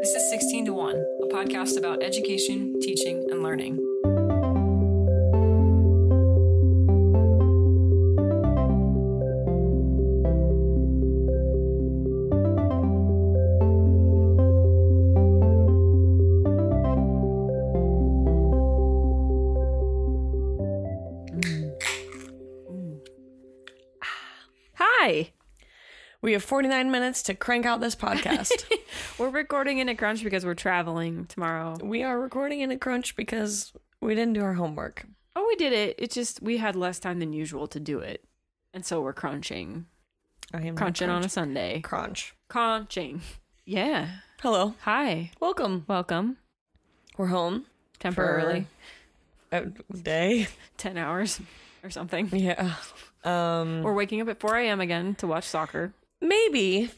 This is 16 to 1, a podcast about education, teaching, and learning. We have 49 minutes to crank out this podcast. We're recording in a crunch because we're traveling tomorrow. we are recording in a crunch because we didn't do our homework. Oh, we did it. It's just we had less time than usual to do it. And so we're crunching. I am Crunching on a Sunday. crunch. Crunching. Yeah. Hello, Hi. welcome. Welcome. We're home. Temporarily. A day. 10 hours or something. Yeah. Um. We're waking up at 4 a.m. again to watch soccer. Maybe.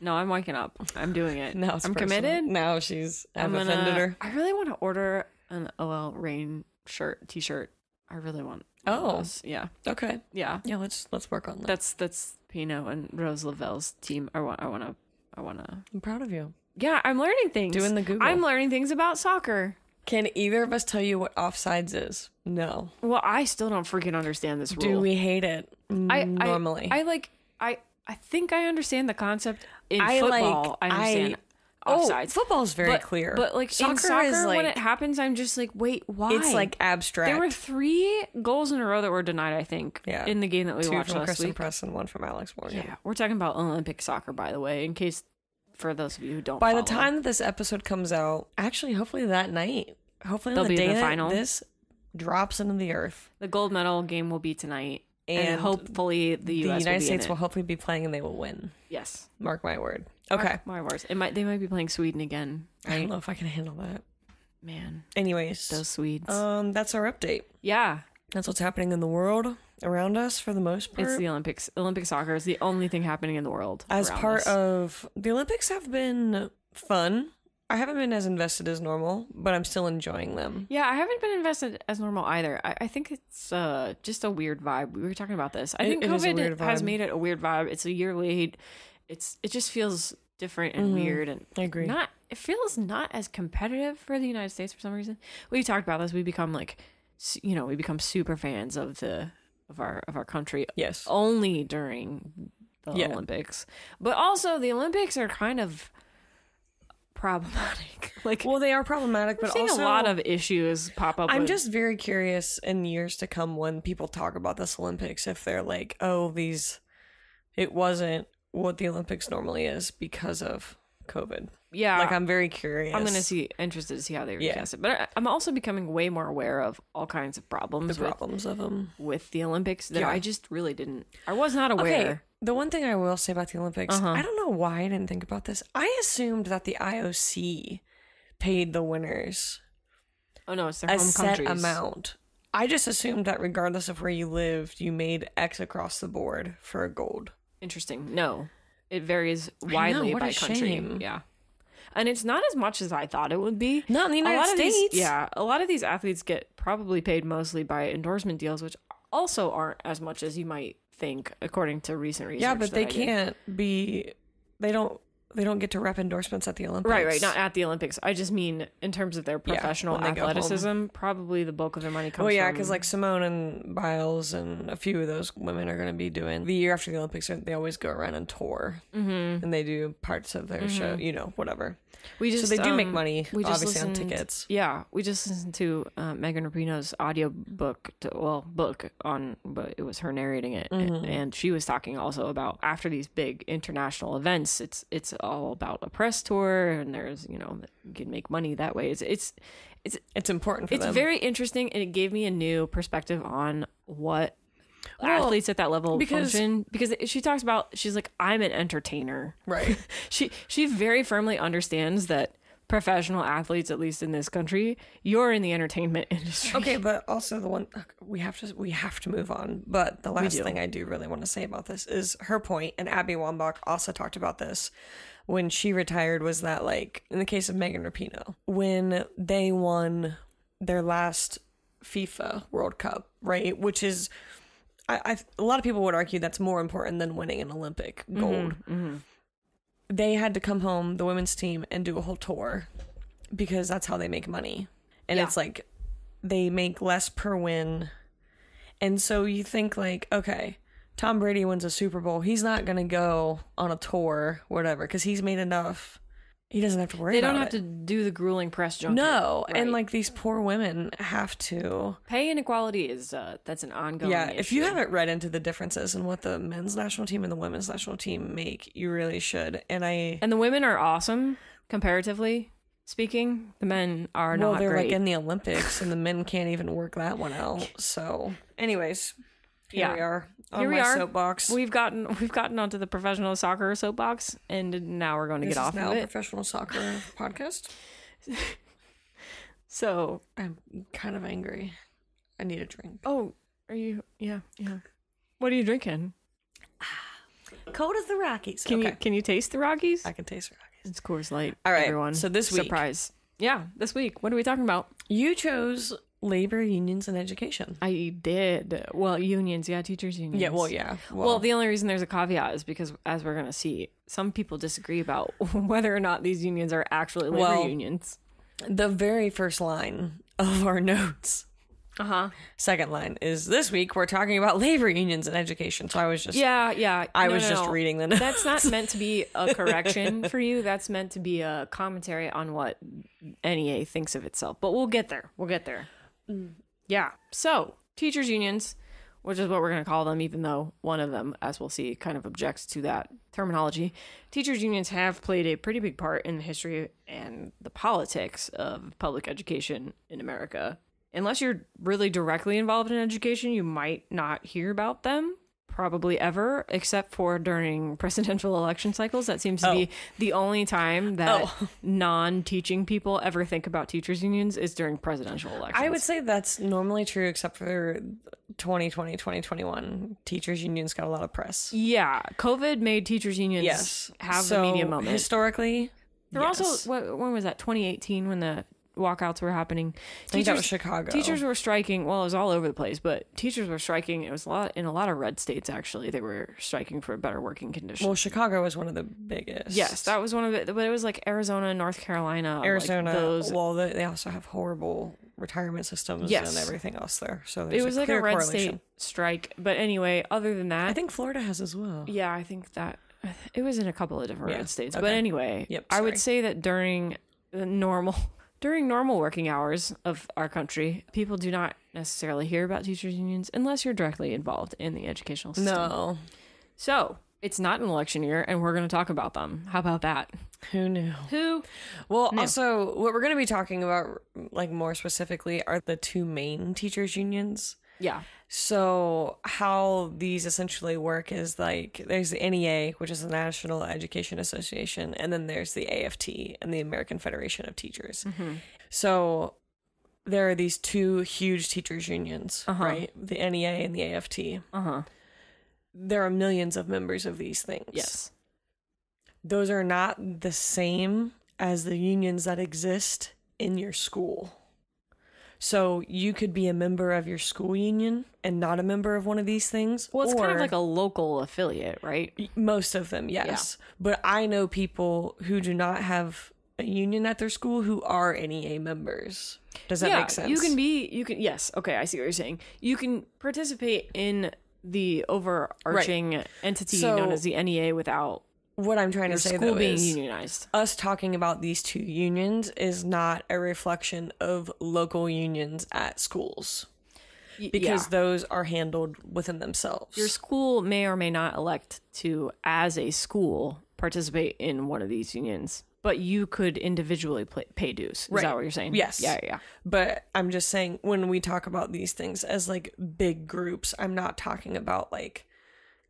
No, I'm waking up. I'm doing it. Now it's I'm personal. committed. Now she's. I've I'm gonna, offended her. I really want to order an OL Reign shirt, t-shirt. I really want. Oh. those. Yeah. Okay. Yeah. Yeah. Let's let's work on that. That's that's Pinoe and Rose Lavelle's team. I want I want to I want to. I'm proud of you. Yeah, I'm learning things. Doing the Google. I'm learning things about soccer. Can either of us tell you what offsides is? No. Well, I still don't freaking understand this rule. Do we hate it? I, I normally. I like I I think I understand the concept in I like- football. I understand oh, offsides. football's very but, clear. But like soccer, in soccer, is like when it happens, I'm just like, wait, why? it's like abstract. there were three goals in a row that were denied. I think. Yeah. In the game that we two watched from last Christen week. Press and one from Alex Morgan. Yeah, we're talking about Olympic soccer, by the way, in case for those of you who don't. By the time that this episode comes out, actually, hopefully that night, hopefully They'll the be day the that final. this drops into the earth, the gold medal game will be tonight, and, and hopefully the the United will States will hopefully be playing and they will win. Yes. Mark my word. Okay. Mark My words. It might. They might be playing Sweden again. I don't know if I can handle that. Man, Anyways, those Swedes. um, that's our update. yeah, That's what's happening in the world around us for the most part. it's the Olympics. Olympic soccer is the only thing happening in the world. As part us. of the Olympics have been fun. I haven't been as invested as normal, but I'm still enjoying them. Yeah, I haven't been invested as normal either. I, I think it's uh, just a weird vibe. We were talking about this. I It- think it is a COVID has made it a weird vibe. It's a year late. It's it just feels different and weird and I agree. not it feels not as competitive for the United States for some reason. We talked about this. We become like you know, we become super fans of the of our of our country Yes. only during the Yeah. Olympics. But also the Olympics are kind of problematic. Like Well, they are problematic, but also a lot of issues pop up. I'm with- just very curious in years to come when people talk about this Olympics if they're like, "Oh, these it wasn't what the Olympics normally is because of COVID." yeah. like I'm very curious. I'm gonna see interested to see how they Yeah. recast it, but I, I'm also becoming way more aware of all kinds of the problems with, problems of them. with the Olympics that Yeah. I just really didn't. I was not aware. Okay, the one thing I will say about the Olympics, Uh-huh. I don't know why I didn't think about this. I assumed that the IOC paid the winners Oh no, it's their a home set countries. amount. I just assumed that regardless of where you lived, you made X across the board for a gold. Interesting. No, it varies know, widely what by country. shame. Yeah, and it's not as much as I thought it would be. Not in the United States. these, yeah, a lot of these athletes get probably paid mostly by endorsement deals, which also aren't as much as you might think, according to recent research. Yeah, but they can't be. They don't. They don't get to rep endorsements at the Olympics. Right, right. Not at the Olympics. I just mean in terms of their professional when they go home. athleticism. Probably the bulk of their money comes. Well, yeah, because like Simone and Biles and a few of those women are going to be doing the year after the Olympics. They always go around and tour, mm-hmm. and they do parts of their show. You know, whatever. we just so they do make um, money, we just obviously on tickets. Yeah, we just listened to uh, Megan Rapinoe's audio book. To, well, book on, but it was her narrating it, Mm-hmm. and she was talking also about after these big international events, it's it's all about a press tour, and there's you know you can make money that way. It's it's it's It's important for it's them. very interesting, and it gave me a new perspective on what Well, athletes at that level because- function. Because she talks about, she's like, I'm an entertainer. right. She she very firmly understands that professional athletes, at least in this country, you're in the entertainment industry. Okay, but also the one we have to we have to move on. But the last thing I do really want to say about this is her point, and Abby Wambach also talked about this when she retired. Was that like in the case of Megan Rapinoe when they won their last FIFA World Cup, right? Which is I, I a lot of people would argue that's more important than winning an Olympic gold. Mhm. They had to come home, the women's team, and do a whole tour because that's how they make money. And Yeah. it's like they make less per win. And so you think like, okay, Tom Brady wins a Super Bowl. He's not going to go on a tour, whatever, because he's made enough. He doesn't have to worry They don't have it. to do the grueling press junket. No, and like these poor women have to. pay inequality is uh, that's an ongoing. Yeah, if you haven't read into the differences in what the men's national team and the women's national team make, you really should. And I, and the women are awesome comparatively speaking. The men are well, not they're great. like in the Olympics, and the men can't even work that one out. So, anyways, here Yeah. we are on Here we are. soapbox. We've gotten we've gotten onto the professional soccer soapbox, and now we're going to this get is off now of a it. professional soccer podcast. So, I'm kind of angry. I need a drink. oh, are you? Yeah, yeah. What are you drinking? Cold as the Rockies. Can okay. you can you taste the Rockies? I can taste the Rockies. It's Coors Light. All right, everyone. so this week- surprise. Yeah, this week. What are we talking about? You chose labor unions and education. I did. Well, unions, yeah, teachers unions. Yeah, well, yeah. Well, the only reason there's a caveat is because, as we're going to see, some people disagree about whether or not these unions are actually labor Well- unions. the very first line of our notes, Uh huh. second line, is this week we're talking about labor unions and education. So I was just, Yeah, yeah. I No, was no, just no. reading the notes. That's not meant to be a correction for you. That's meant to be a commentary on what NEA thinks of itself. But we'll get there. We'll get there. Yeah. So, teachers' unions, which is what we're going to call them, even though one of them, as we'll see, kind of objects to that terminology. Teachers' unions have played a pretty big part in the history and the politics of public education in America. Unless you're really directly involved in education, you might not hear about them probably ever, except for during presidential election cycles. That seems to be oh. the only time that Oh. non-teaching people ever think about teachers unions is during presidential elections. I would say that's normally true, except for 2020, 2021. Teachers unions got a lot of press. Yeah, COVID made teachers unions Yes. have so a media moment. Historically, there were yes. also when was that? 2018 when the walkouts were happening. I think that was Chicago. Teachers were striking. Well, it was all over the place, but teachers were striking. It was a lot in a lot of red states. Actually, they were striking for better working conditions. Well, Chicago was one of the biggest. yes, that was one of it. But it was like Arizona, North Carolina, like Arizona. those. Well, they, they also have horrible retirement systems Yes. and everything else there. So it there's was a like a red correlation. state strike. But anyway, other than that, I think Florida has as well. Yeah, I think that it was in a couple of different Yeah, red states. But anyway, Yep, I would say that during the normal during normal working hours of our country, people do not necessarily hear about teachers unions unless you're directly involved in the educational system. No, So, it's not an election year and we're going to talk about them. How about that? who knew? Who? Well, also, what we're going to be talking about, like more specifically, are the two main teachers' unions. Yeah. So, how these essentially work is like there's the NEA, which is the National Education Association, and then there's the AFT and the American Federation of Teachers. So, there are these two huge teachers' unions, Uh-huh. right? The NEA and the AFT. Uh-huh. There are millions of members of these things. Yes. Those are not the same as the unions that exist in your school. So you could be a member of your school union and not a member of one of these things. Well, it's kind of like a local affiliate, right? most of them, yes. But I know people who do not have a union at their school who are NEA members. Does that yeah, make sense? You can be you can yes, okay, I see what you're saying. You can participate in the overarching entity So- known as the NEA without What I'm trying your to say school though being is unionized. us talking about these two unions is not a reflection of local unions at schools Y- because yeah. those are handled within themselves. your school may or may not elect to as a school participate in one of these unions, but you could individually play, pay dues. Is Right. that what you're saying? Yes. Yeah, yeah. But I'm just saying when we talk about these things as like big groups, I'm not talking about like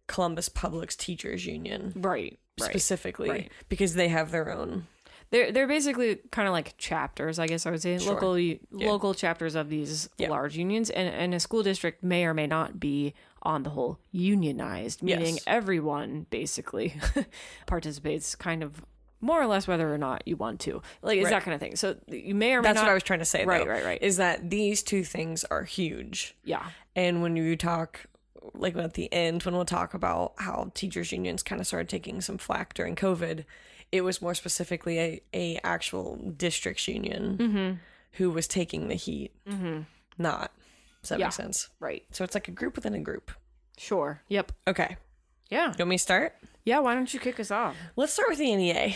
Columbus Public's teachers union Right. Specifically right. because they have their own. They're they're basically kind of like chapters, I guess I would say, Sure. local local chapters of these Yeah. large unions, and and a school district may or may not be on the whole unionized, meaning Yes. everyone basically participates, kind of more or less whether or not you want to, like it's Right. that kind of thing. So you may or may That's not. what I was trying to say. Right, though, right, right. Is that these two things are huge, yeah, and when you talk like at the end when we'll talk about how teachers unions kind of started taking some flack during COVID, it was more specifically a, a actual districts union Mm-hmm. who was taking the heat, not. Does that Yeah. make sense? Right. So it's like a group within a group. Sure. Yep. Okay. Yeah. You want me to start? Yeah. Why don't you kick us off? Let's start with the NEA.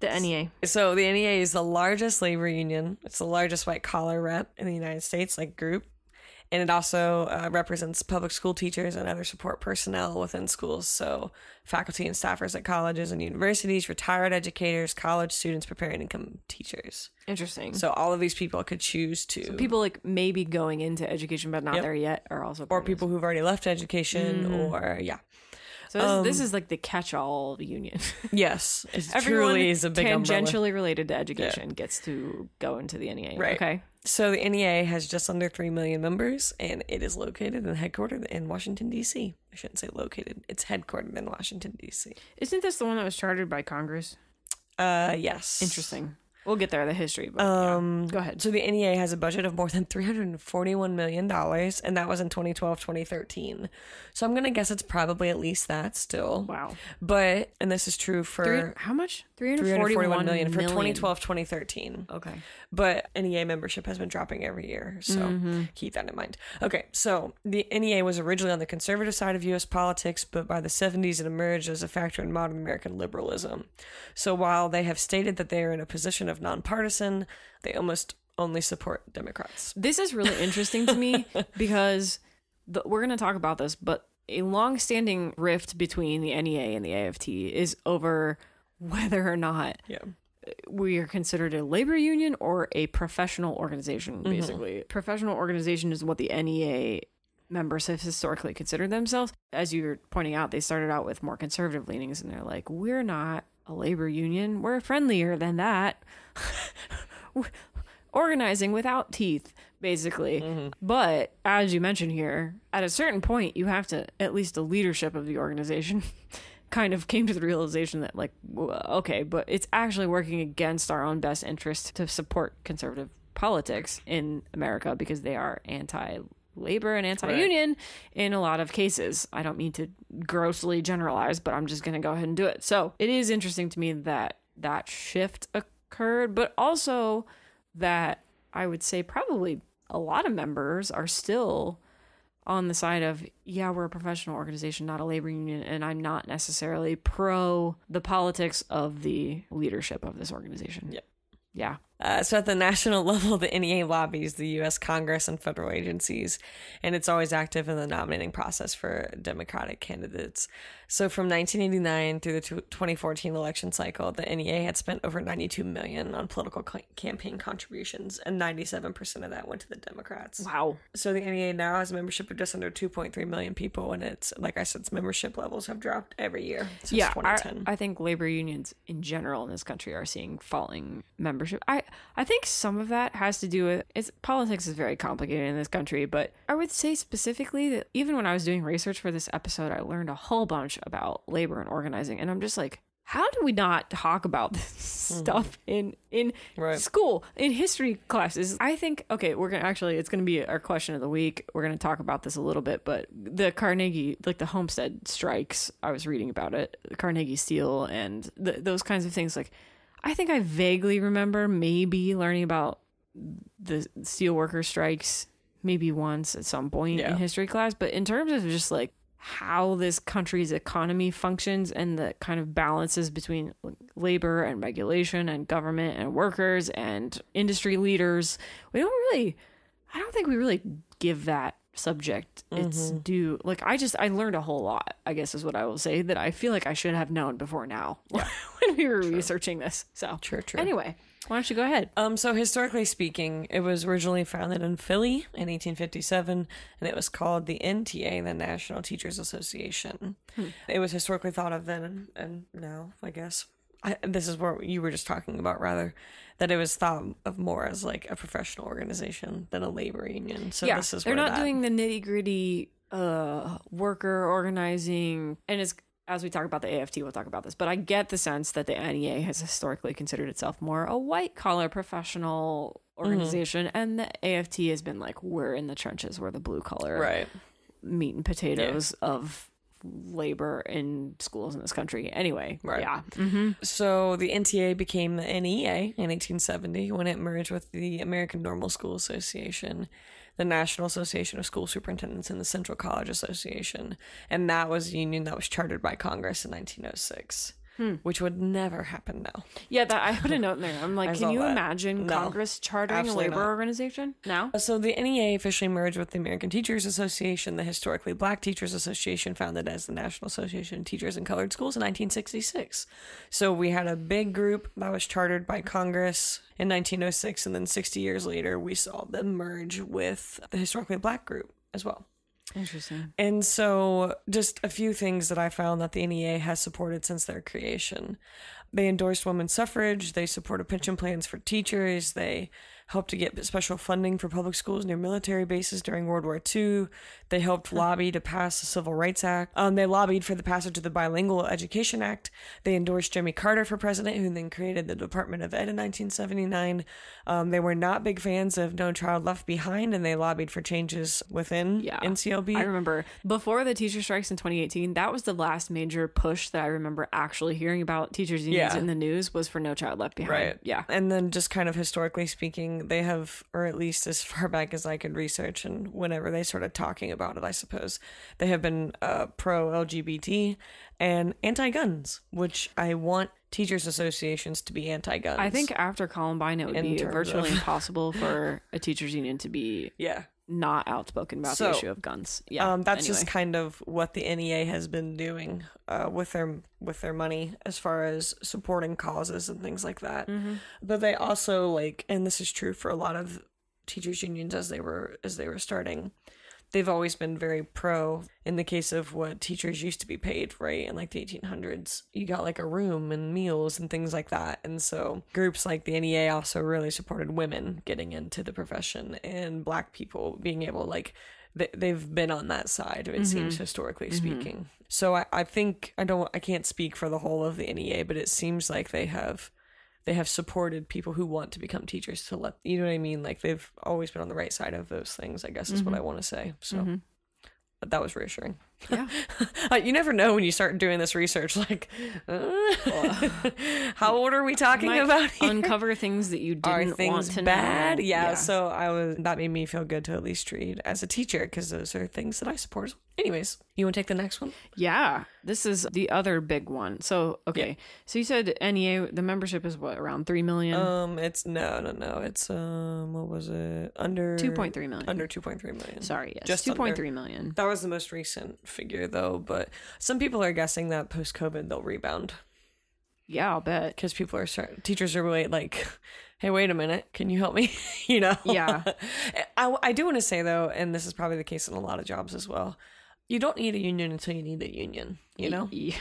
The NEA. So the NEA is the largest labor union. It's the largest white collar rep in the United States, like group, and it also uh, represents public school teachers and other support personnel within schools. So faculty and staffers at colleges and universities, retired educators, college students preparing to become teachers. Interesting. So all of these people could choose to, people like maybe going into education but not Yep. there yet are also or part of this. people who've already left education, or yeah, So this, um, this is like the catch-all union. yes, it Everyone truly is a big umbrella. tangentially related to education gets to go into the NEA. Right. Okay. So the NEA has just under 3 million members and it is located and headquartered in Washington, D.C. I shouldn't say located, it's headquartered in Washington, D.C. Isn't this the one that was chartered by Congress? Uh, yes. Interesting. We'll get there. The history. But Um, yeah. Go ahead. So the NEA has a budget of more than $341 million, and that was in 2012 2013. So I'm going to guess it's probably at least that still. Wow. But, and this is true for Three, how much? 341 341 million for million. 2012 2013. Okay. but NEA membership has been dropping every year, so Mm-hmm. keep that in mind. Okay, so the NEA was originally on the conservative side of U.S. politics, but by the 70s it emerged as a factor in modern American liberalism. So while they have stated that they are in a position of nonpartisan, they almost only support Democrats. This is really interesting to me because the, we're going to talk about this, but a long-standing rift between the NEA and the AFT is over whether or not Yeah. we are considered a labor union or a professional organization. Mm-hmm. Basically, professional organization is what the NEA members have historically considered themselves. As you were pointing out, they started out with more conservative leanings, and they're like, "We're not a labor union. We're friendlier than that." Organizing without teeth, basically. Mm-hmm. But as you mentioned here, at a certain point, you have to, at least the leadership of the organization, kind of came to the realization that like okay but it's actually working against our own best interest to support conservative politics in america because they are anti labor and anti-union in a lot of cases. I don't mean to grossly generalize but i'm just going to go ahead and do it. So it is interesting to me that that shift occurred but also that i would say probably a lot of members are still on the side of yeah we're a professional organization not a labor union and i'm not necessarily pro the politics of the leadership of this organization. Yep. yeah Uh, so at the national level, the NEA lobbies the U.S. Congress and federal agencies, and it's always active in the nominating process for Democratic candidates. So from 1989 through the 2014 election cycle, the NEA had spent over 92 million on political campaign contributions, and 97% of that went to the Democrats. wow So the NEA now has a membership of just under 2.3 million people, and it's like I said, its membership levels have dropped every year since yeah I, 2010. I think labor unions in general in this country are seeing falling membership i i think some of that has to do with it's politics is very complicated in this country but i would say specifically that even when i was doing research for this episode i learned a whole bunch about labor and organizing and i'm just like how do we not talk about this mm-hmm. stuff in in Right. school in history classes i think okay we're gonna actually it's gonna be our question of the week we're gonna talk about this a little bit but the carnegie like the homestead strikes i was reading about it the carnegie steel and th those kinds of things like i think i vaguely remember maybe learning about the steel worker strikes maybe once at some point Yeah. in history class but in terms of just like how this country's economy functions and the kind of balances between labor and regulation and government and workers and industry leaders. We don't really i don't think we really give that subject its mm-hmm. due. Like i just i learned a whole lot i guess is what i will say that i feel like i should have known before now when we were researching this so. True, true. anyway why don't you go ahead Um, so historically speaking, it was originally founded in Philly in 1857, and it was called the NTA, the National Teachers Association. It was historically thought of then and, now, I guess. I, this is what you were just talking about, rather, that it was thought of more as like a professional organization than a labor union. So yeah this is they're not that- doing the nitty gritty uh worker organizing and it's as we talk about the AFT, we'll talk about this, but I get the sense that the NEA has historically considered itself more a white collar professional Mm-hmm. organization, and the AFT has been like, we're in the trenches, we're the blue collar right. meat and potatoes of labor in schools in this country. Anyway, Right. yeah. hmm So the NTA became the NEA in 1870 when it merged with the American Normal School Association, the National Association of School Superintendents, and the Central College Association. And that was a union that was chartered by Congress in 1906, Hmm. which would never happen now. Yeah, that I put a note in there. I'm like, can you that. imagine No, Congress chartering a labor not. organization now? Uh, so the NEA officially merged with the American Teachers Association, the historically black Teachers Association, founded as the National Association of Teachers in Colored Schools in 1966. So we had a big group that was chartered by Congress in 1906, and then 60 years later, we saw them merge with the historically black group as well. Interesting. And so, just a few things that I found that the NEA has supported since their creation. They endorsed women's suffrage, they supported pension plans for teachers, they helped to get special funding for public schools near military bases during World War II. They helped lobby to pass the Civil Rights Act. Um, they lobbied for the passage of the Bilingual Education Act. They endorsed Jimmy Carter for president, who then created the Department of Ed in 1979. Um, they were not big fans of No Child Left Behind, and they lobbied for changes within Yeah. NCLB. I remember before the teacher strikes in 2018, that was the last major push that I remember actually hearing about teachers unions Yeah. in the news was for No Child Left Behind. Right. Yeah. And then just kind of historically speaking, they have, or at least as far back as I could research, and whenever they started talking about it, I suppose, they have been uh, pro LGBT and anti guns, which I want teachers' associations to be anti guns. I think after Columbine, it would be virtually of- impossible for a teachers union to be Yeah. Not outspoken about So, the issue of guns. Yeah. um, that's just kind of what the NEA has been doing uh, with their with their money as far as supporting causes and things like that. Mm-hmm. But they also like, and this is true for a lot of teachers unions as they were as they were starting. They've always been very pro in the case of what teachers used to be paid, right? In like the 1800s, you got like a room and meals and things like that. And so groups like the NEA also really supported women getting into the profession and black people being able like they, they've been on that side it mm-hmm. seems historically mm-hmm. speaking so I, I think i don't i can't speak for the whole of the nea but it seems like they have they have supported people who want to become teachers to let you know what i mean like they've always been on the right side of those things i guess is what i want to say so but that was reassuring Yeah. Uh, you never know when you start doing this research like uh, how old are we talking Might about here? uncover things that you are didn't want things to bad? know. Yeah, So I was that made me feel good to at least read as a teacher because those are things that I support. As well. Anyways, you want to take the next one? Yeah, this is the other big one. So, okay. So you said NEA, the membership is what, around 3 million? Um, it's no, no, no. It's um, what was it? Under 2.3 million. Under two point three million. Sorry, yes. just 2.3 million. That was the most recent figure, though. But some people are guessing that post COVID they'll rebound Yeah, I'll bet. because people are start teachers are really like, hey, wait a minute, can you help me? you know? Yeah. I, I do want to say though, and this is probably the case in a lot of jobs as well. You don't need a union until you need a union. You know? Yeah.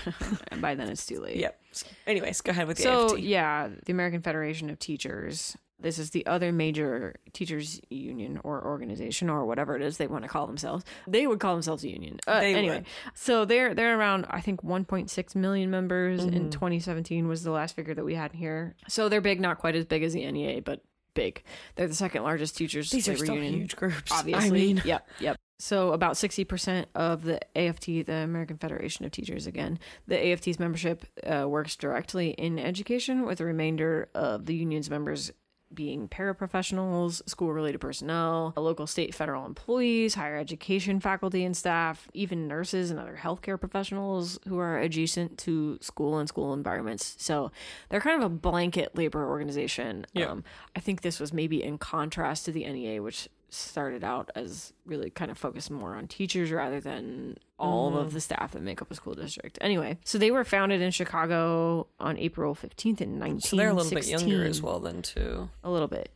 and by then it's too late. Yep. So anyways, go ahead with the So, AFT. yeah, the American Federation of Teachers. This is the other major teachers union or organization or whatever it is they want to call themselves. They would call themselves a union. Uh, They anyway, would. so they're they're around I think 1.6 million members Mm-hmm. in 2017 was the last figure that we had here. So they're big, not quite as big as the NEA, but big. They're the second largest teachers These are still union huge groups. obviously. I mean, yep, yep. So about 60% of the AFT, the American Federation of Teachers again, the AFT's membership uh, works directly in education with the remainder of the union's members being paraprofessionals, school-related personnel, local, state, federal employees, higher education faculty and staff, even nurses and other healthcare professionals who are adjacent to school and school environments. So they're kind of a blanket labor organization. Yeah. Um, I think this was maybe in contrast to the NEA, which started out as really kind of focused more on teachers rather than all of mm. the staff that make up a school district. Anyway, so they were founded in Chicago on April 15th in 1916. so they're a little bit younger as well then too. A little bit.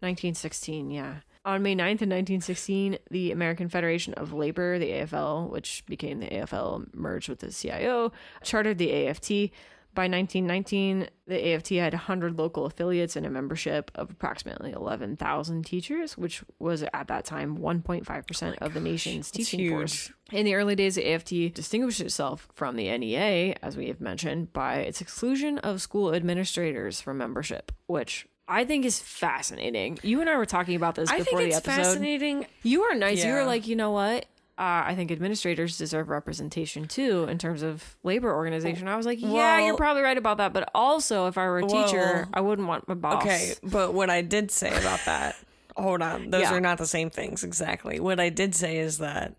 1916, yeah. On May 9th in 1916, the American Federation of Labor, the AFL, which became the AFL, merged with the CIO, chartered the AFT. By 1919, the AFT had 100 local affiliates and a membership of approximately 11,000 teachers, which was at that time 1.5% of the nation's teaching force. In the early days, the AFT distinguished itself from the NEA, as we have mentioned, by its exclusion of school administrators from membership, which I think is fascinating. You and I were talking about this I before think the it's episode. fascinating. You were nice. You were like, you know what? Uh, I think administrators deserve representation too in terms of labor organization. I was like, yeah, Well- you're probably right about that. But also, if I were a teacher, Well, I wouldn't want my boss. Okay, but what I did say about that, hold on, those Yeah. are not the same things exactly. What I did say is that,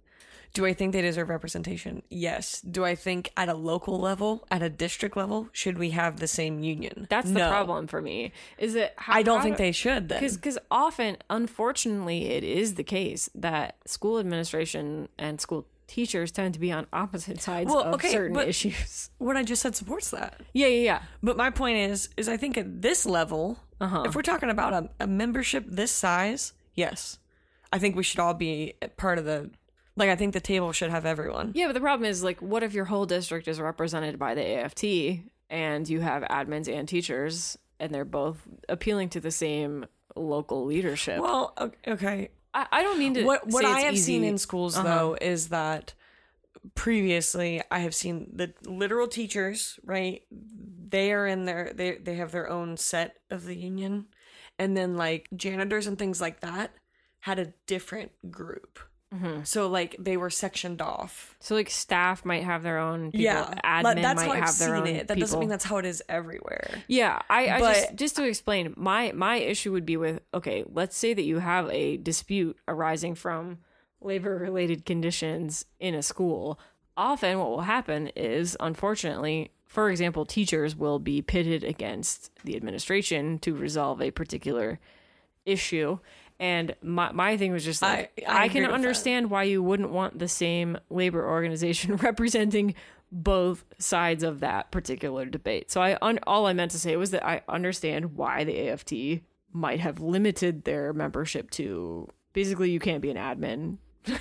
do I think they deserve representation? Yes. Do I think at a local level, at a district level, should we have the same union? That's the problem for me. Is it? how, I don't think do- they should then. because often unfortunately it is the case that school administration and school teachers tend to be on opposite sides Well, of okay, certain issues What I just said supports that. yeah yeah yeah But my point is, is I think at this level, Uh-huh. if we're talking about a, a membership this size, yes, I think we should all be part of the. Like, I think the table should have everyone. yeah but the problem is like what if your whole district is represented by the aft and you have admins and teachers and they're both appealing to the same local leadership Well, okay. I, I don't mean to What what I have seen in schools Uh-huh. though is that previously I have seen the literal teachers, right? They are in their they they have their own set of the union, and then like janitors and things like that had a different group. Mm-hmm. So like they were sectioned off. so like staff might have their own people, yeah, admin that's might how I've have their seen own it. That people. doesn't mean that's how it is everywhere. Yeah, I, I But- just just to explain, my my issue would be with okay, let's say that you have a dispute arising from labor related conditions in a school. Often what will happen is unfortunately, for example, teachers will be pitted against the administration to resolve a particular issue. And my my thing was just like I- I I, can that. understand why you wouldn't want the same labor organization representing both sides of that particular debate. So I un- all I meant to say was that I understand why the AFT might have limited their membership to basically you can't be an admin.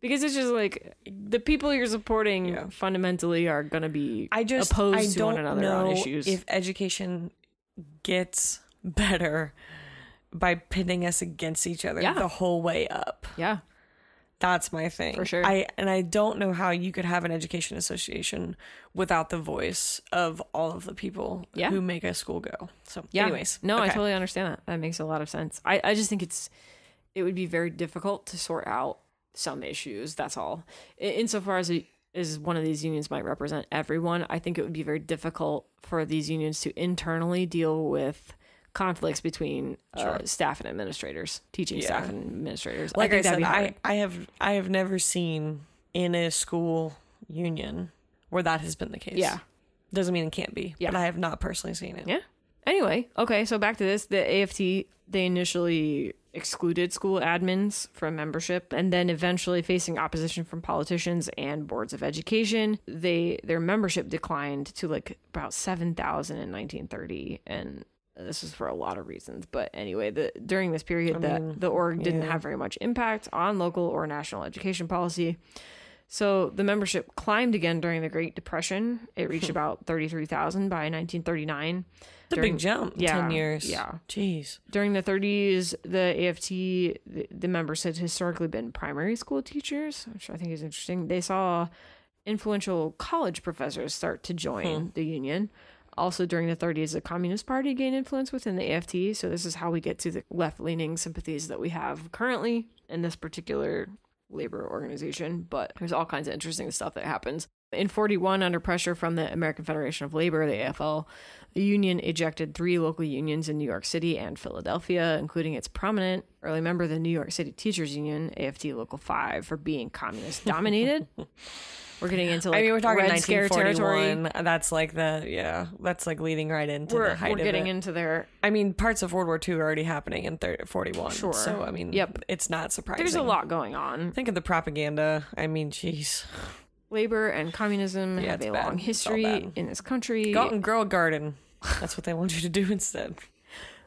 because it's just like the people you're supporting Yeah. fundamentally are going to be I just opposed I to don't one another on issues. if education gets better by pitting us against each other Yeah. the whole way up. yeah. That's my thing. For sure. I and I don't know how you could have an education association without the voice of all of the people Yeah. who make a school go. So Yeah. anyways. No, I totally understand that. That makes a lot of sense. I, I just think it's it would be very difficult to sort out some issues. That's all. In, insofar as it is one of these unions might represent everyone, I think it would be very difficult for these unions to internally deal with conflicts between uh, staff and administrators, teaching staff and administrators. like I, think that'd said. I, I have I have never seen in a school union where that has been the case. Yeah. Doesn't mean it can't be. Yeah. But I have not personally seen it. Yeah. Anyway, okay, so back to this. The AFT, they initially excluded school admins from membership and then eventually facing opposition from politicians and boards of education, they their membership declined to like about 7,000 in 1930 and this is for a lot of reasons, but anyway, the during this period that mean, the org didn't have very much impact on local or national education policy. So the membership climbed again during the Great Depression. It reached hmm. about 33,000 by 1939. It's a big jump. yeah, Ten years. yeah. Jeez. During the 30s, the AFT, the, the members had historically been primary school teachers, which I think is interesting. They saw influential college professors start to join hmm. the union. Also, during the 30s, the Communist Party gained influence within the AFT. So, this is how we get to the left leaning sympathies that we have currently in this particular labor organization. But there's all kinds of interesting stuff that happens. In 41, under pressure from the American Federation of Labor, the AFL, the union ejected three local unions in New York City and Philadelphia, including its prominent early member, the New York City Teachers Union, AFT Local 5, for being communist dominated. We're getting into like I mean, we're talking Red Scare territory. 1941. Uh, that's like the yeah. That's like leading right into We're, the height we're getting into their. I mean, parts of World War II are already happening in 30, 41. Sure. So I mean, Yep. it's not surprising. There's a lot going on. Think of the propaganda. I mean, jeez. Labor and communism Yeah, have a bad. long history in this country. Go out and grow a garden. That's what they want you to do instead.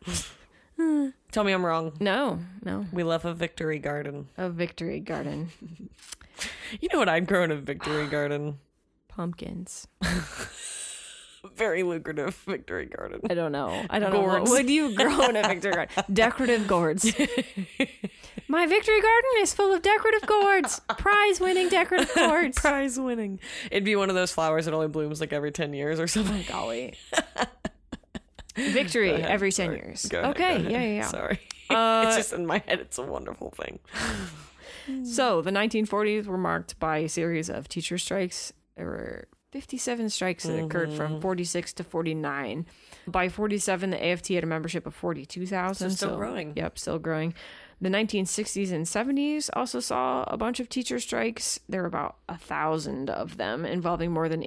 Tell me I'm wrong. no, no, We love a victory garden. a victory garden, You know what I'd grow in a victory garden? pumpkins. Very lucrative victory garden. I don't know. I don't know. What Gourds. would you grow in a victory garden? Decorative gourds. My victory garden is full of decorative gourds. Prize winning decorative gourds. Prize winning. It'd be one of those flowers that only blooms like every 10 years or something. Oh, golly. Victory every 10 Sorry. years. Go ahead, okay. go. Yeah, yeah, yeah. Sorry. Uh, it's just in my head. It's a wonderful thing. So the 1940s were marked by a series of teacher strikes. There were 57 strikes that occurred Mm-hmm. from 46 to 49. By 47, the AFT had a membership of 42,000. So still growing. Yep, still growing. The 1960s and 70s also saw a bunch of teacher strikes. There were about a thousand of them, involving more than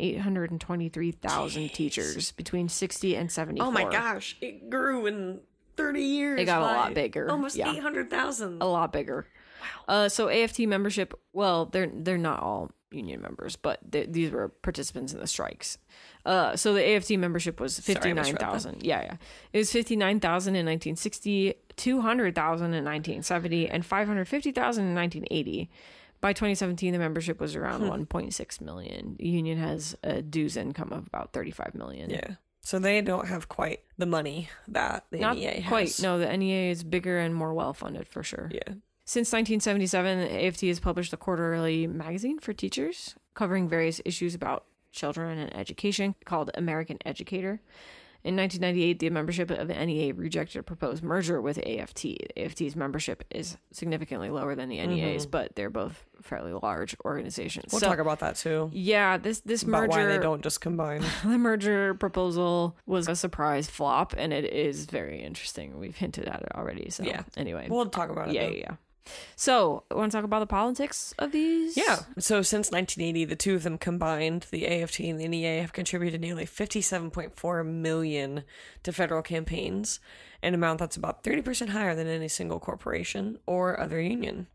823,000 teachers between 60 and 74. Oh my gosh, it grew in 30 years. It got a lot bigger. Almost Yeah. 800,000. a lot bigger. Wow. Uh, so AFT membership, well, they're they're not all union members, but th- these were participants in the strikes. Uh, so the AFT membership was Sorry, I fifty misread nine that. thousand. Yeah, yeah, it was fifty nine thousand in nineteen sixty, two hundred thousand in nineteen seventy, and five hundred fifty thousand in nineteen eighty. By 2017, the membership was around Hmm. 1.6 million. The union has a dues income of about 35 million. Yeah. So they don't have quite the money that the Not NEA has. quite. No, the NEA is bigger and more well funded for sure. Yeah. Since 1977, AFT has published a quarterly magazine for teachers covering various issues about children and education called American Educator. In 1998, the membership of NEA rejected a proposed merger with AFT. AFT's membership is significantly lower than the NEA's, mm-hmm. but they're both fairly large organizations. We'll So, talk about that too. yeah, this this About merger why they don't just combine. the merger proposal was a surprise flop, and it is very interesting. We've hinted at it already. So Yeah. anyway, We'll talk about it. yeah, though. yeah, yeah. So, want to talk about the politics of these? Yeah. So since 1980, the two of them combined, the AFT and the NEA, have contributed nearly 57.4 million to federal campaigns, an amount that's about 30% higher than any single corporation or other union.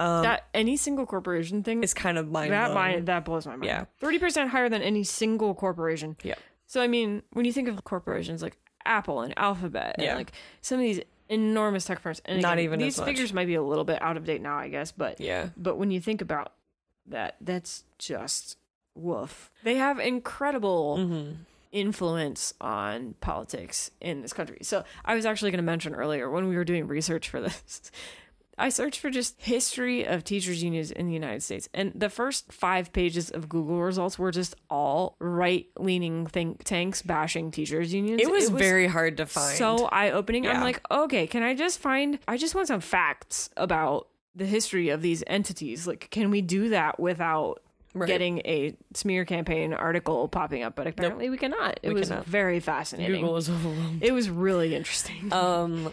Um, that any single corporation thing is kind of mind that mind that blows my mind. Yeah. thirty percent higher than any single corporation. Yeah. So I mean, when you think of corporations like Apple and Alphabet, and like some of these enormous tech firms, and Not again, even these as much. figures might be a little bit out of date now, I guess, but Yeah. But when you think about that, that's just woof. They have incredible Mm-hmm. influence on politics in this country. So I was actually going to mention earlier when we were doing research for this. I searched for just history of teachers unions in the United States, and the first five pages of Google results were just all right-leaning think tanks bashing teachers unions. It was, very hard to find. so eye-opening. I'm like, okay, can I just find? I just want some facts about the history of these entities. Like, can we do that without Right. getting a smear campaign article popping up? But apparently, we cannot. It We was cannot. very fascinating. Google is overwhelmed. It was really interesting. Um,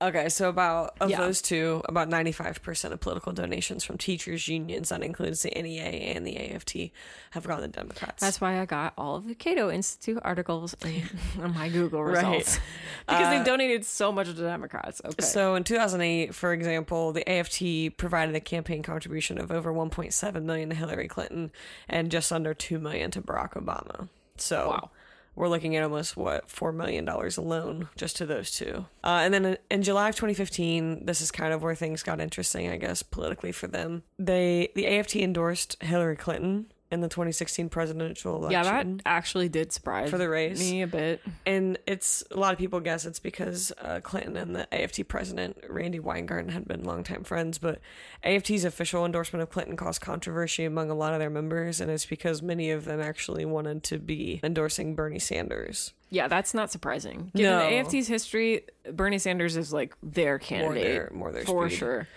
okay, so about of Yeah. those two, about ninety five percent of political donations from teachers unions, that includes the NEA and the AFT, have gone to Democrats. That's why I got all of the Cato Institute articles on my Google Right. results because Uh, they've donated so much to Democrats. Okay. So in 2008, for example, the AFT provided a campaign contribution of over 1.7 million to Hillary Clinton and just under 2 million to Barack Obama. So Wow. We're looking at almost what 4 million dollars alone just to those two. Uh, and then in, in July of 2015, this is kind of where things got interesting, I guess, politically for them. They the AFT endorsed Hillary Clinton in the 2016 presidential election. yeah, that actually did surprise For the race. me a bit. And it's a lot of people guess it's because uh, Clinton and the AFT president Randi Weingarten had been longtime friends, but AFT's official endorsement of Clinton caused controversy among a lot of their members, and it's because many of them actually wanted to be endorsing Bernie Sanders. Yeah, that's not surprising. Given No. the AFT's history, Bernie Sanders is like their candidate their- more their for speed. Sure.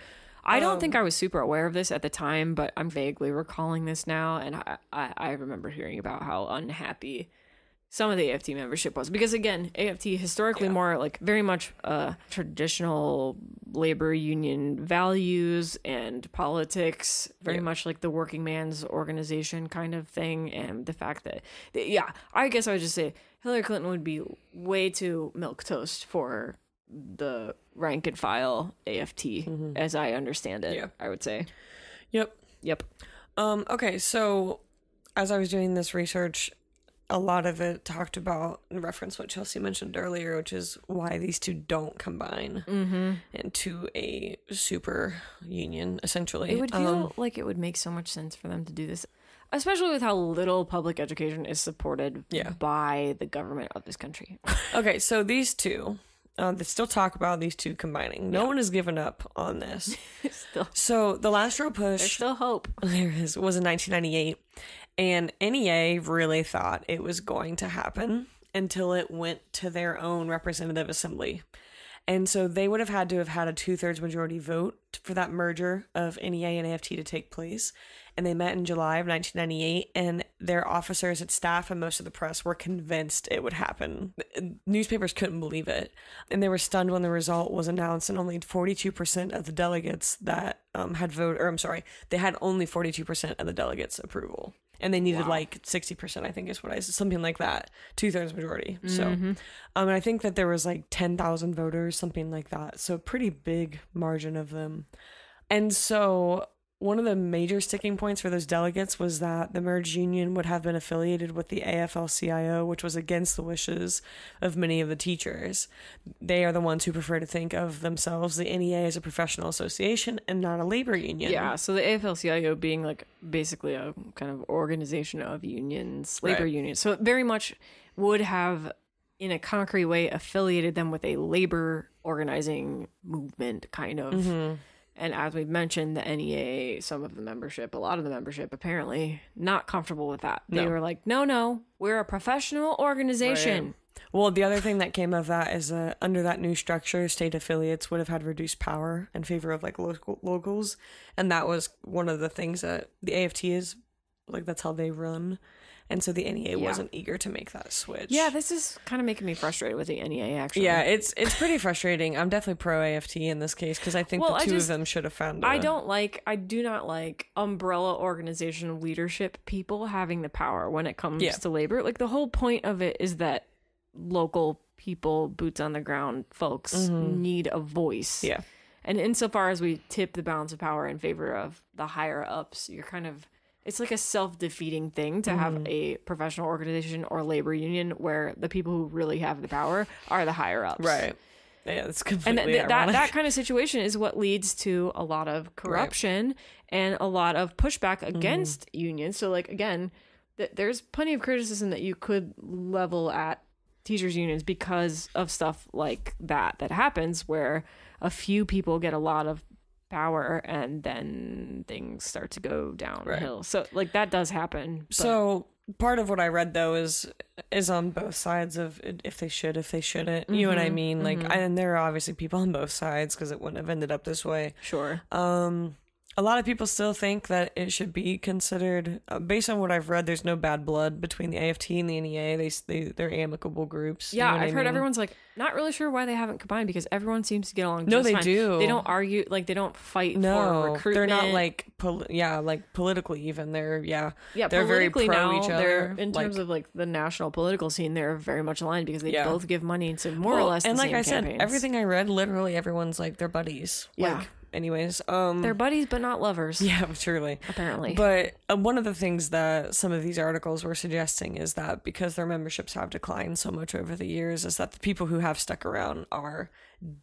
I don't think I was super aware of this at the time, but I'm vaguely recalling this now, and I, I, I remember hearing about how unhappy some of the AFT membership was because again, AFT historically more like very much uh, traditional labor union values and politics, very Yeah. much like the working man's organization kind of thing, and the fact that, that yeah, I guess I would just say Hillary Clinton would be way too milk toast for the rank and file AFT as I understand it. Yeah. I would say. Yep. Yep. Um, okay, so as I was doing this research, a lot of it talked about and referenced what Chelsea mentioned earlier, which is why these two don't combine Mm-hmm. into a super union, essentially. It would feel Um, like it would make so much sense for them to do this, especially with how little public education is supported Yeah. by the government of this country. Okay, so these two, uh, they still talk about these two combining. No Yeah. one has given up on this. still, So the last real there's push still hope. there is was in 1998, and NEA really thought it was going to happen until it went to their own representative assembly. And so they would have had to have had a two thirds majority vote for that merger of NEA and AFT to take place. And they met in July of 1998, and their officers and staff and most of the press were convinced it would happen. Newspapers couldn't believe it. And they were stunned when the result was announced, and only 42% of the delegates that um, had voted, or I'm sorry, they had only 42% of the delegates' approval and they needed like 60% i think is what i said something like that. Two-thirds majority. So um and i think that there was like 10000 voters something like that. So pretty big margin of them. And so one of the major sticking points for those delegates was that the merged union would have been affiliated with the AFL-CIO, which was against the wishes of many of the teachers. They are the ones who prefer to think of themselves, the NEA, as a professional association and not a labor union. Yeah, so the AFL-CIO being like basically a kind of organization of unions, labor Right. unions. So it very much would have, in a concrete way, affiliated them with a labor organizing movement, kind of. Mm-hmm. And as we've mentioned, the NEA, some of the membership, a lot of the membership, apparently not comfortable with that. They No. were like, "No, no, we're a professional organization." Well, the other thing that came of that is that under that new structure, state affiliates would have had reduced power in favor of like local locals, and that was one of the things that the AFT is like. That's how they run, and so the NEA Yeah. wasn't eager to make that switch. Yeah, this is kind of making me frustrated with the NEA. Actually, yeah, it's it's pretty frustrating. I'm definitely pro AFT in this case because I think Well, the two just- of them should have found. I a- don't like I do not like umbrella organization leadership people having the power when it comes Yeah. to labor. Like the whole point of it is that local people, boots on the ground folks need a voice. Mm-hmm. Yeah. And insofar as we tip the balance of power in favor of the higher ups, you're kind of it's like a self-defeating thing to Mm-hmm. have a professional organization or labor union where the people who really have the power are the higher ups. Right. Yeah, it's and completely th- that that kind of situation is what leads to a lot of corruption and a lot of pushback Mm-hmm. against unions. So, like again, th- there's plenty of criticism that you could level at teachers unions because of stuff like that that happens where a few people get a lot of power and then things start to go downhill. So, like that does happen. but- So part of what I read though is is on both sides of if they should, if they shouldn't. You know what I Mm-hmm, mean? Like, I, and there are obviously people on both sides because it wouldn't have ended up this way. sure. Um, a lot of people still think that it should be considered, uh, based on what I've read. There's no bad blood between the AFT and the NEA. They they they're amicable groups. you Yeah, know I've I heard everyone's like not really sure why they haven't combined because everyone seems to get along. No, they fine. do. They don't argue like they don't fight for No, they're not like pol- yeah, like politically even. They're yeah, yeah, they're very politically pro now. each other. in terms like- of like the national political scene. They're very much aligned because they Yeah. both give money to more or less. And like I said, everything I read, literally everyone's like they're buddies. Yeah. Like, anyways, um, they're buddies but not lovers. yeah, truly. apparently. But uh, one of the things that some of these articles were suggesting is that because their memberships have declined so much over the years, is that the people who have stuck around are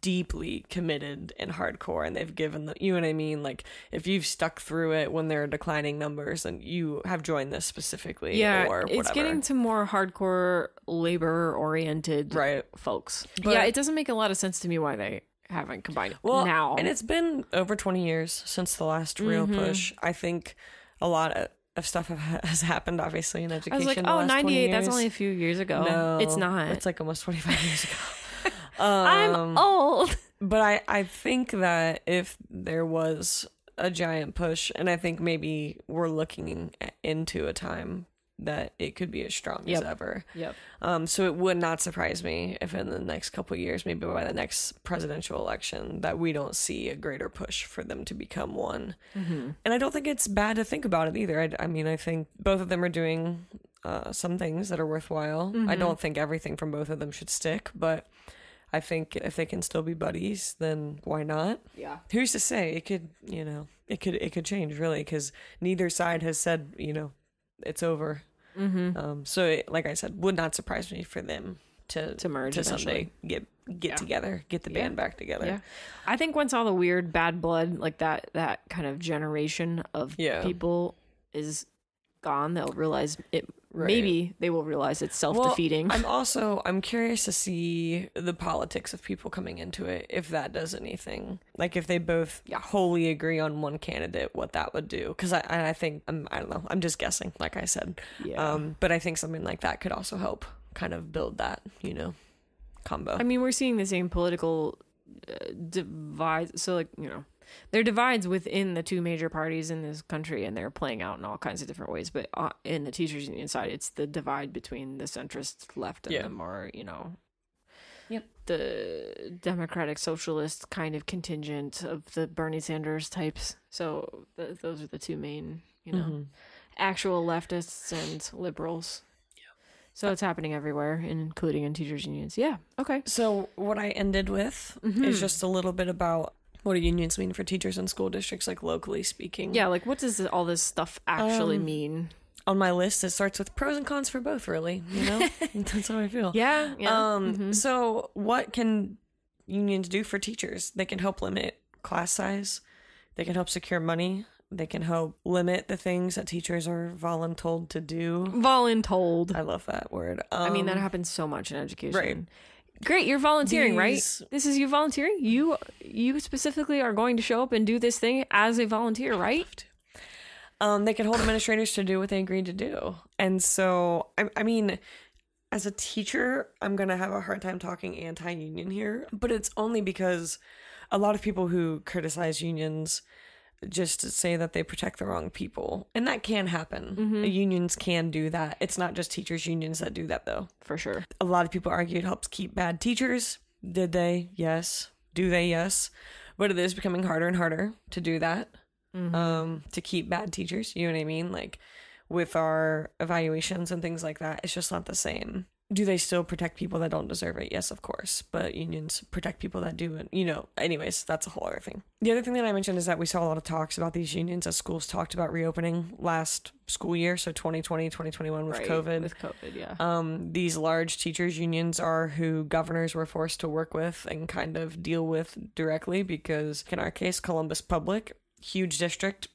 deeply committed and hardcore, and they've given the, you know what I mean. Like if you've stuck through it when there are declining numbers, and you have joined this specifically, yeah, or it's getting to more hardcore labor oriented right. folks. But- yeah, it doesn't make a lot of sense to me why they haven't combined Well, now. and it's been over 20 years since the last real Mm-hmm. push. I think a lot of, of stuff have, has happened, obviously, in education. I was like, oh, 98, that's only a few years ago. No, it's not. It's like almost 25 years ago. I'm Um, old. But I, I think that if there was a giant push, and I think maybe we're looking into a time that it could be as strong Yep. as ever. Yep. Um, so it would not surprise me if in the next couple of years, maybe by the next presidential election, that we don't see a greater push for them to become one. Mm-hmm. And I don't think it's bad to think about it either. I, I mean, I think both of them are doing uh, some things that are worthwhile. I don't think everything from both of them should stick, but I think if they can still be buddies, then why not? Yeah. Who's to say it could, you know, it could it could change really because neither side has said, you know, it's over. Mm-hmm. Um, so it, like I said, would not surprise me for them to To merge to someday get get Yeah. together, get the Yeah. band back together. Yeah. I think once all the weird bad blood, like that that kind of generation of people is gone, they'll realize it Right. maybe they will realize it's self defeating. Well, I'm also I'm curious to see the politics of people coming into it if that does anything. Like if they both Yeah. wholly agree on one candidate, what that would do. Because I I think I'm, I don't know. I'm just guessing. Like I said. yeah. Um, but I think something like that could also help kind of build that you know combo. I mean, we're seeing the same political uh, divides. So like you know, there are divides within the two major parties in this country, and they're playing out in all kinds of different ways. But uh, in the teachers union side, it's the divide between the centrist left and Yeah. the more you know. Yep. The democratic socialist kind of contingent of the Bernie Sanders types. So th- those are the two main, you know, Mhm. actual leftists and liberals. So it's happening everywhere, including in teachers' unions. Yeah. Okay. So what I ended with Mhm. is just a little bit about what do unions mean for teachers in school districts, like locally speaking. Yeah. Like, what does all this stuff actually Um, mean? On my list, it starts with pros and cons for both. Really, you know, that's how I feel. Yeah. Yeah. Um. mhm. So, what can unions do for teachers? They can help limit class size. They can help secure money. They can help limit the things that teachers are voluntold to do. voluntold. I love that word. Um, I mean, that happens so much in education. right. Great, you're volunteering, right? This is you volunteering. You you specifically are going to show up and do this thing as a volunteer, right? um, they can hold administrators to do what they agreed to do. And so, I, I mean, as a teacher, I'm going to have a hard time talking anti union here, but it's only because a lot of people who criticize unions just to say that they protect the wrong people. And that can happen. Unions can do that. It's not just teachers' unions that do that, though. For sure. A lot of people argue it helps keep bad teachers. Did they? Yes. Do they? Yes. But it is becoming harder and harder to do that um to keep bad teachers you know what i mean like with our evaluations and things like that it's just not the same do they still protect people that don't deserve it? Yes of course but unions protect people that do and you know anyways that's a whole other thing. The other thing that i mentioned is that we saw a lot of talks about these unions as schools talked about reopening last school year so 2020 2021 with Right, covid. With COVID, yeah. um, these large teachers unions are who governors were forced to work with and kind of deal with directly because in our case columbus public huge district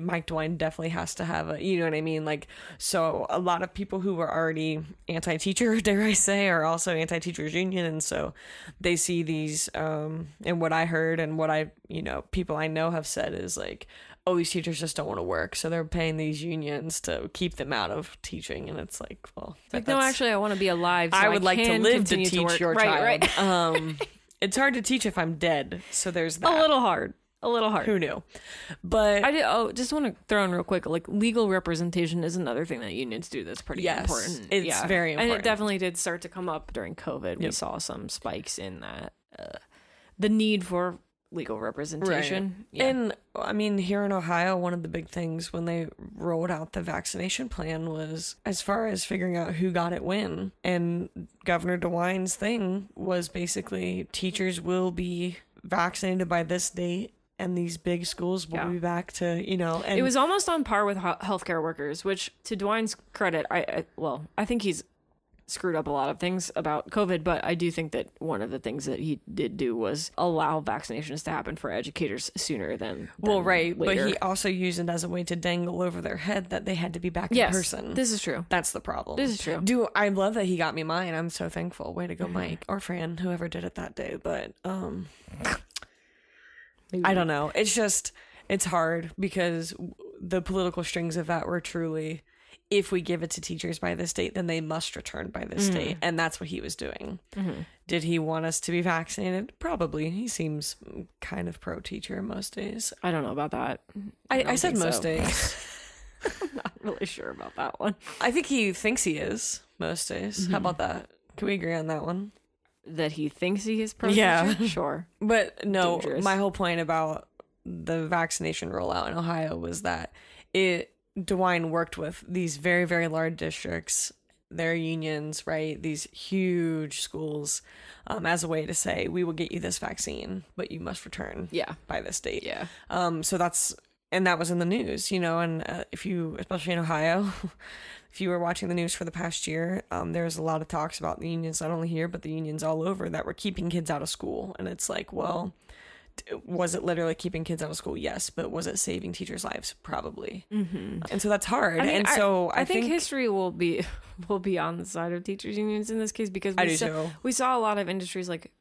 mike dewine definitely has to have a you know what i mean like so a lot of people who were already anti-teacher dare i say are also anti-teachers union and so they see these um and what i heard and what i you know people i know have said is like oh these teachers just don't want to work so they're paying these unions to keep them out of teaching and it's like well like, no, actually, I want to be alive. So i would like to live to teach work. your right, child Right. um it's hard to teach if i'm dead so there's that. A little hard. A little hard. who knew but I did. Oh, just want to throw in real quick. Like legal representation is another thing that unions do that's pretty Yes, important. it's very important. and it definitely did start to come up during COVID. We saw some spikes in that, uh, the need for legal representation. Yeah. And I mean, here in Ohio, one of the big things when they rolled out the vaccination plan was as far as figuring out who got it when. And Governor DeWine's thing was basically teachers will be vaccinated by this date. And these big schools will Yeah. be back to, you know, and it was almost on par with ho- healthcare workers, which to DeWine's credit, I, I well, I think he's screwed up a lot of things about COVID, but I do think that one of the things that he did do was allow vaccinations to happen for educators sooner than, well, right. later. But he also used it as a way to dangle over their head that they had to be back in person. this is true. That's the problem. This is true. Do I love that he got me mine? I'm so thankful. Way to go, Mike or Fran, whoever did it that day. But um, I don't know. It's just it's hard because the political strings of that were truly, if we give it to teachers by this date, then they must return by this date, mm-hmm. and that's what he was doing. Mm-hmm. Did he want us to be vaccinated? Probably. He seems kind of pro teacher most days. I don't know about that. I, I, don't said most so. days. Not really sure about that one. I think he thinks he is most days. How mm-hmm. about that? Can we agree on that one? That he thinks he is pro Yeah. sure. But no, Dangerous. my whole point about the vaccination rollout in Ohio was that it DeWine worked with these very, very large districts, their unions, right? These huge schools, um, as a way to say, we will get you this vaccine, but you must return Yeah. by this date. Yeah. Um, so that's and that was in the news, you know. And uh, if you, especially in Ohio, if you were watching the news for the past year, um, there was a lot of talks about the unions, not only here but the unions all over, that were keeping kids out of school. And it's like, well, was it literally keeping kids out of school? Yes, but was it saving teachers' lives? Probably. Mm-hmm. And so that's hard. I mean, and I- so I, I, think, history will be will be on the side of teachers unions in this case because we I do saw, we saw a lot of industries like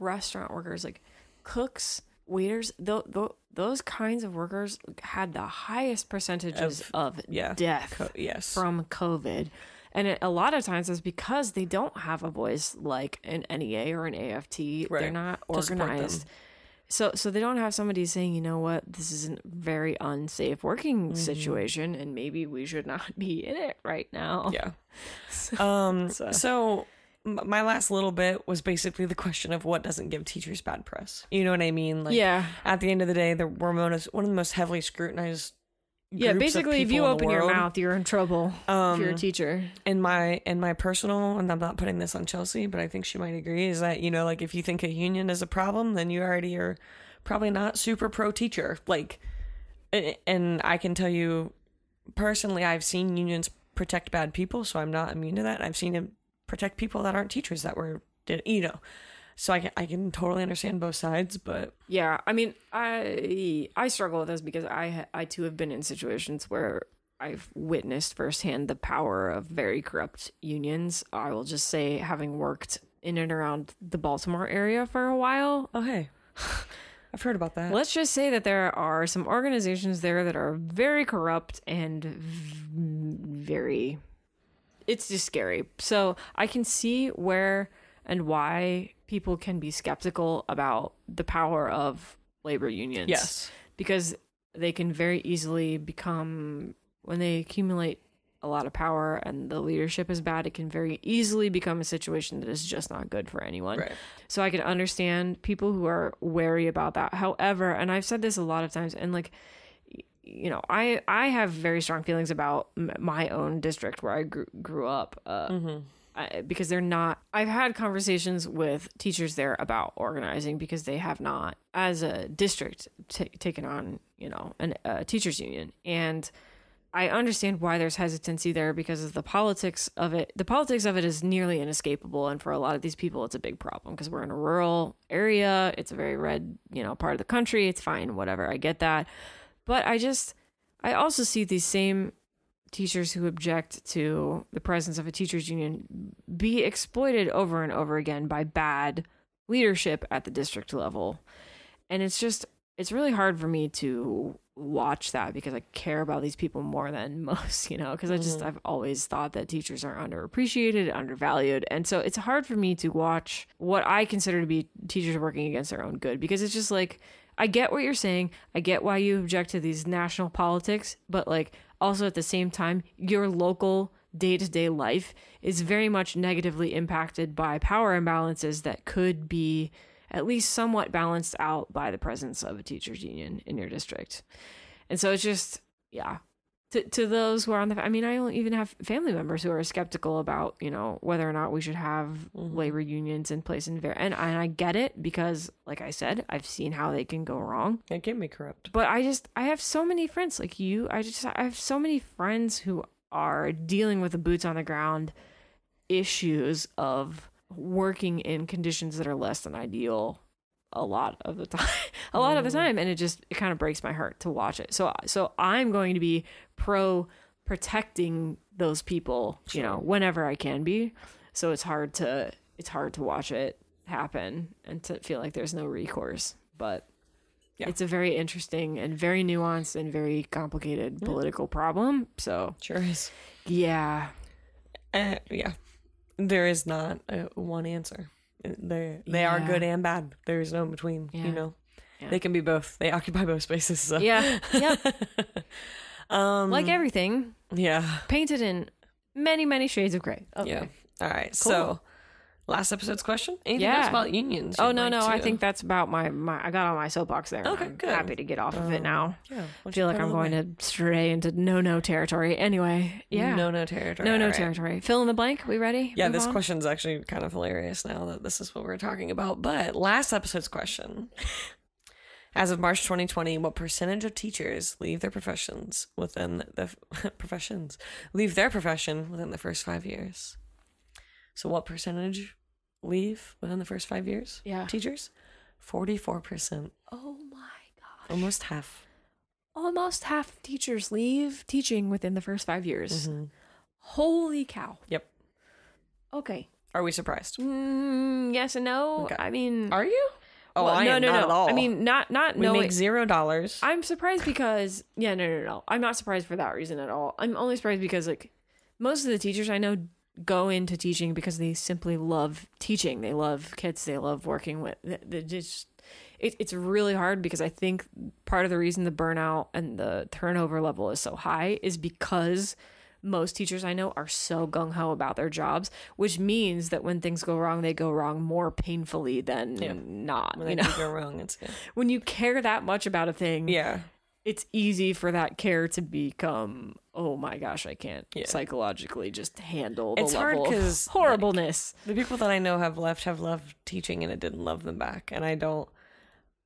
restaurant workers, like cooks, waiters. Th- th- those kinds of workers had the highest percentages of, yeah, death Co- yes. from COVID. And it, a lot of times it's because they don't have a voice like an NEA or an AFT. They're not To support them. organized. So so they don't have somebody saying, you know what, this is a very unsafe working Mm-hmm. situation and maybe we should not be in it right now. Yeah. Um. So- So. My last little bit was basically the question of what doesn't give teachers bad press. You know what I mean? Like, yeah. At the end of the day, they're we're one of the most heavily scrutinized. Yeah, basically if you the open your mouth, you're in trouble if you're a Um, teacher. in my in my personal and i'm not putting this on chelsea but i think she might agree is that you know like if you think a union is a problem then you already are probably not super pro teacher like and i can tell you personally i've seen unions protect bad people so i'm not immune to that i've seen them protect people that aren't teachers that were did you know so i can, I can totally understand both sides but Yeah, I mean, I I struggle with this because I I too have been in situations where I've witnessed firsthand the power of very corrupt unions. I will just say, having worked in and around the Baltimore area for a while, oh hey i've heard about that let's just say that there are some organizations there that are very corrupt and very. It's just scary. So I can see where and why people can be skeptical about the power of labor unions. Yes. Because they can very easily become when they accumulate a lot of power and the leadership is bad it can very easily become a situation that is just not good for anyone. Right. So i can understand people who are wary about that. However and i've said this a lot of times and like you know i i have very strong feelings about m- my own district where i grew, grew up uh, mm-hmm. I, because they're not i've had conversations with teachers there about organizing because they have not as a district ta taken on you know an, a teachers union. And i understand why there's hesitancy there because of the politics of it. The politics of it is nearly inescapable. And for a lot of these people it's a big problem because we're in a rural area. It's a very red you know part of the country. It's fine whatever. I get that but i just i also see these same teachers who object to the presence of a teachers union be exploited over and over again by bad leadership at the district level. And it's just it's really hard for me to watch that because i care about these people more than most you know because i just mm-hmm. i've always thought that teachers are underappreciated undervalued. And so it's hard for me to watch what i consider to be teachers working against their own good because it's just like I get what you're saying. I get why you object to these national politics, but like also at the same time, your local day to day life is very much negatively impacted by power imbalances that could be at least somewhat balanced out by the presence of a teachers union in your district. And so it's just, yeah. To, to those who are on the, I mean, I don't even have family members who are skeptical about, you know, whether or not we should have Mhm. labor unions in place in ver and, and I get it because, like I said, I've seen how they can go wrong it can be corrupt but I just I have so many friends like you. I just I have so many friends who are dealing with the boots on the ground issues of working in conditions that are less than ideal a lot of the time a lot of the time and it just it kind of breaks my heart to watch it. So so i'm going to be pro protecting those people you know whenever i can be. So it's hard to it's hard to watch it happen and to feel like there's no recourse. But Yeah. it's a very interesting and very nuanced and very complicated political problem. So sure is. yeah. Uh, yeah, there is not uh, one answer. They they are good and bad. There is no in between. Yeah. You know, Yeah. they can be both. They occupy both spaces. So. yeah yep um. like everything yeah. painted in many many shades of gray okay. Yeah. All right. Cool. So, last episode's question. Anything Yeah. else about unions? Oh no like no! I think that's about my my. I got on my soapbox there. Okay, I'm good. Happy to get off of it Um, now. Yeah. I feel like I'm going to stray into no no territory. Anyway, yeah, No, no territory. no no All right. territory. Fill in the blank. We ready? Yeah, Move this on? question's actually kind of hilarious now that this is what we're talking about. But last episode's question. As of March 2020, what percentage of teachers leave their professions within the professions leave their profession within the first five years? So, what percentage leave within the first five years? Yeah. Teachers, 44%, Oh my gosh! almost half. Almost half of teachers leave teaching within the first five years. Holy cow! Yep. Okay. Are we surprised? Mm, yes and no. Okay. I mean, Are you? Oh, well, I no, am no, not no. at all. I mean, not not we no. make zero dollars. I'm surprised because yeah, no, no, no. I'm not surprised for that reason at all. I'm only surprised because like most of the teachers I know go into teaching because they simply love teaching. They love kids. They love working with. They just it, it's really hard because I think part of the reason the burnout and the turnover level is so high is because most teachers I know are so gung ho about their jobs, which means that when things go wrong, they go wrong more painfully than not. When you know, go wrong, it's yeah. when you care that much about a thing, yeah. It's easy for that care to become oh my gosh i can't Yeah. psychologically just handle the It's hard level of 'cause, like, horribleness The people that I know have left have loved teaching, and it didn't love them back. And I don't,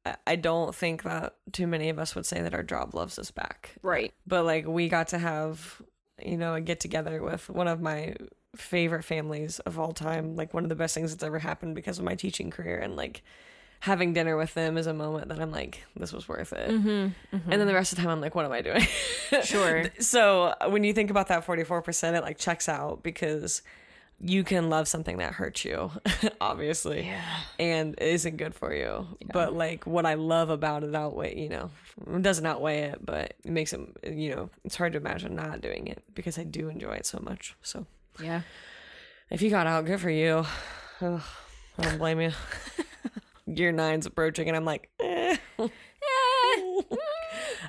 I- I don't think that too many of us would say that our job loves us back. right But like we got to have, you know, a get together with one of my favorite families of all time. Like one of the best things that's ever happened because of my teaching career, and like having dinner with them is a moment that I'm like, this was worth it. mm-hmm, And then the rest of the time, I'm like, what am I doing? Sure. so when you think about that 44%, it like checks out because you can love something that hurts you, obviously, yeah and isn't good for you. But like what I love about it outweigh, you know, it doesn't outweigh it, but it makes it, you know, it's hard to imagine not doing it because I do enjoy it so much. So yeah if you got out, good for you. I don't blame you. Year nine's approaching, and I'm like, eh.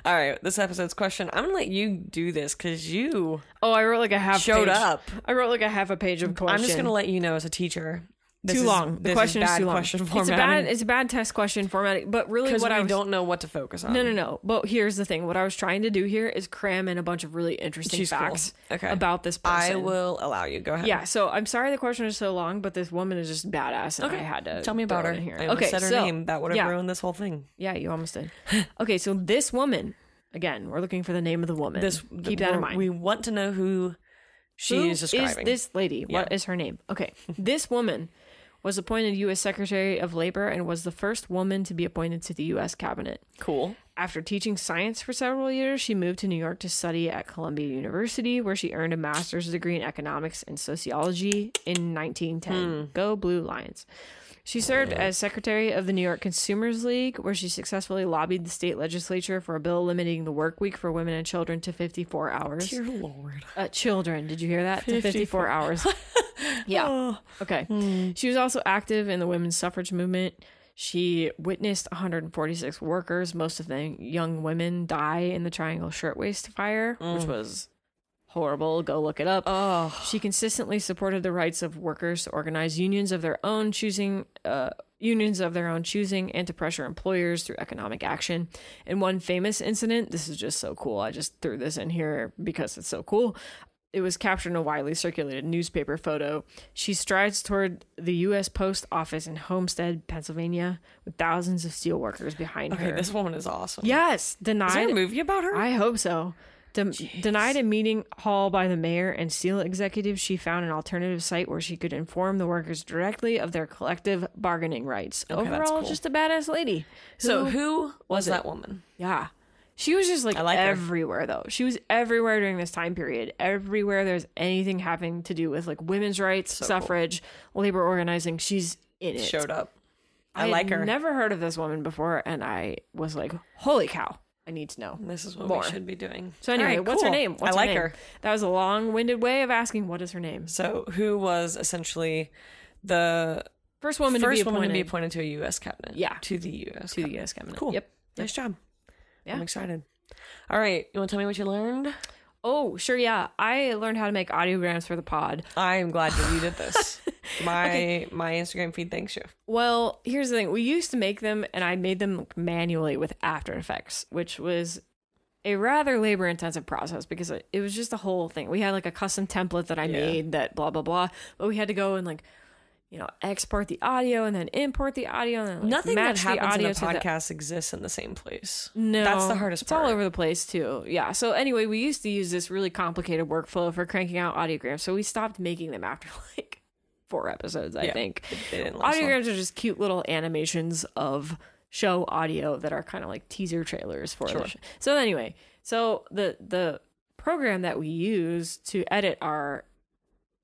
All right, this episode's question. I'm gonna let you do this because you oh i wrote like a half showed page. up. i wrote like a half a page of questions I'm just gonna let you know as a teacher. Too is- long the question is, bad too long question it's a bad formatting it's a bad test question formatting but really what we i was don't know what to focus on. no no no but here's the thing what i was trying to do here is cram in a bunch of really interesting She's cool. facts Okay. about this person I will allow you. Go ahead. Yeah, so I'm sorry the question is so long, but this woman is just badass, and Okay. I had to Tell me about her. here. I okay, said her so, name. That would have yeah. ruined this whole thing. Yeah, you almost did. okay, so this woman, again, we're looking for the name of the woman. This keep that in mind. We want to know who she Who is describing. this lady? What Yeah. is her name? Okay, this woman was appointed U.S. Secretary of Labor and was the first woman to be appointed to the U.S. cabinet. cool. After teaching science for several years, she moved to New York to study at Columbia University, where she earned a master's degree in economics and sociology in 1910. Hmm. Go Blue Lions. She served as secretary of the New York Consumers League, where she successfully lobbied the state legislature for a bill limiting the work week for women and children to 54 hours. Dear Lord. Uh, children, did you hear that? To 54 54. hours. yeah. Oh. Okay. She was also active in the women's suffrage movement. She witnessed 146 workers, most of them young women, die in the Triangle Shirtwaist Fire, which was horrible. Go look it up. Oh. She consistently supported the rights of workers to organize unions of their own choosing, uh, unions of their own choosing, and to pressure employers through economic action. In one famous incident, this is just so cool. I just threw this in here because it's so cool. It was captured in a widely circulated newspaper photo. She strides toward the U.S. Post Office in Homestead, Pennsylvania, with thousands of steel workers behind Okay, her. this woman is awesome. yes, Is there a movie about her? I hope so. De- denied a meeting hall by the mayor and steel executives, she found an alternative site where she could inform the workers directly of their collective bargaining rights. Okay, Overall, cool. just a badass lady. so who was, was that woman? Yeah. She was just like, I like her. everywhere though. She was everywhere during this time period. Everywhere there's anything having to do with like women's rights, cool. suffrage, labor organizing, she's in it. Showed up. I, had like her. Never heard of this woman before, and I was like, "Holy cow! I need to know." this is what more. we should be doing. So anyway, right, what's her name? What's I her like name? her. That was a long-winded way of asking what is her name. So who was essentially the First woman first to be woman appointed to be appointed to a U.S. cabinet? Yeah. to the U.S. to the cabinet. U.S. cabinet. Cool. Yep. Nice job. Yeah. I'm excited. All right, you want to tell me what you learned? Oh, sure. Yeah, I learned how to make audiograms for the pod. I'm glad that you did this. My my Instagram feed thanks you. Well, here's the thing: we used to make them, and I made them manually with After Effects, which was a rather labor-intensive process because it, it was just a whole thing. We had like a custom template that I Yeah. made that blah blah blah, but we had to go and like. You know, export the audio and then import the audio and then like, Nothing that happens in audio a to the podcast exists in the same place. No, That's the hardest it's part. all over the place too. Yeah. So anyway, we used to use this really complicated workflow for cranking out audiograms. So we stopped making them after like four episodes, I Yeah, think. They long. Audiograms are just cute little animations of show audio that are kind of like teaser trailers for Sure. the show. So anyway, so the the program that we use to edit our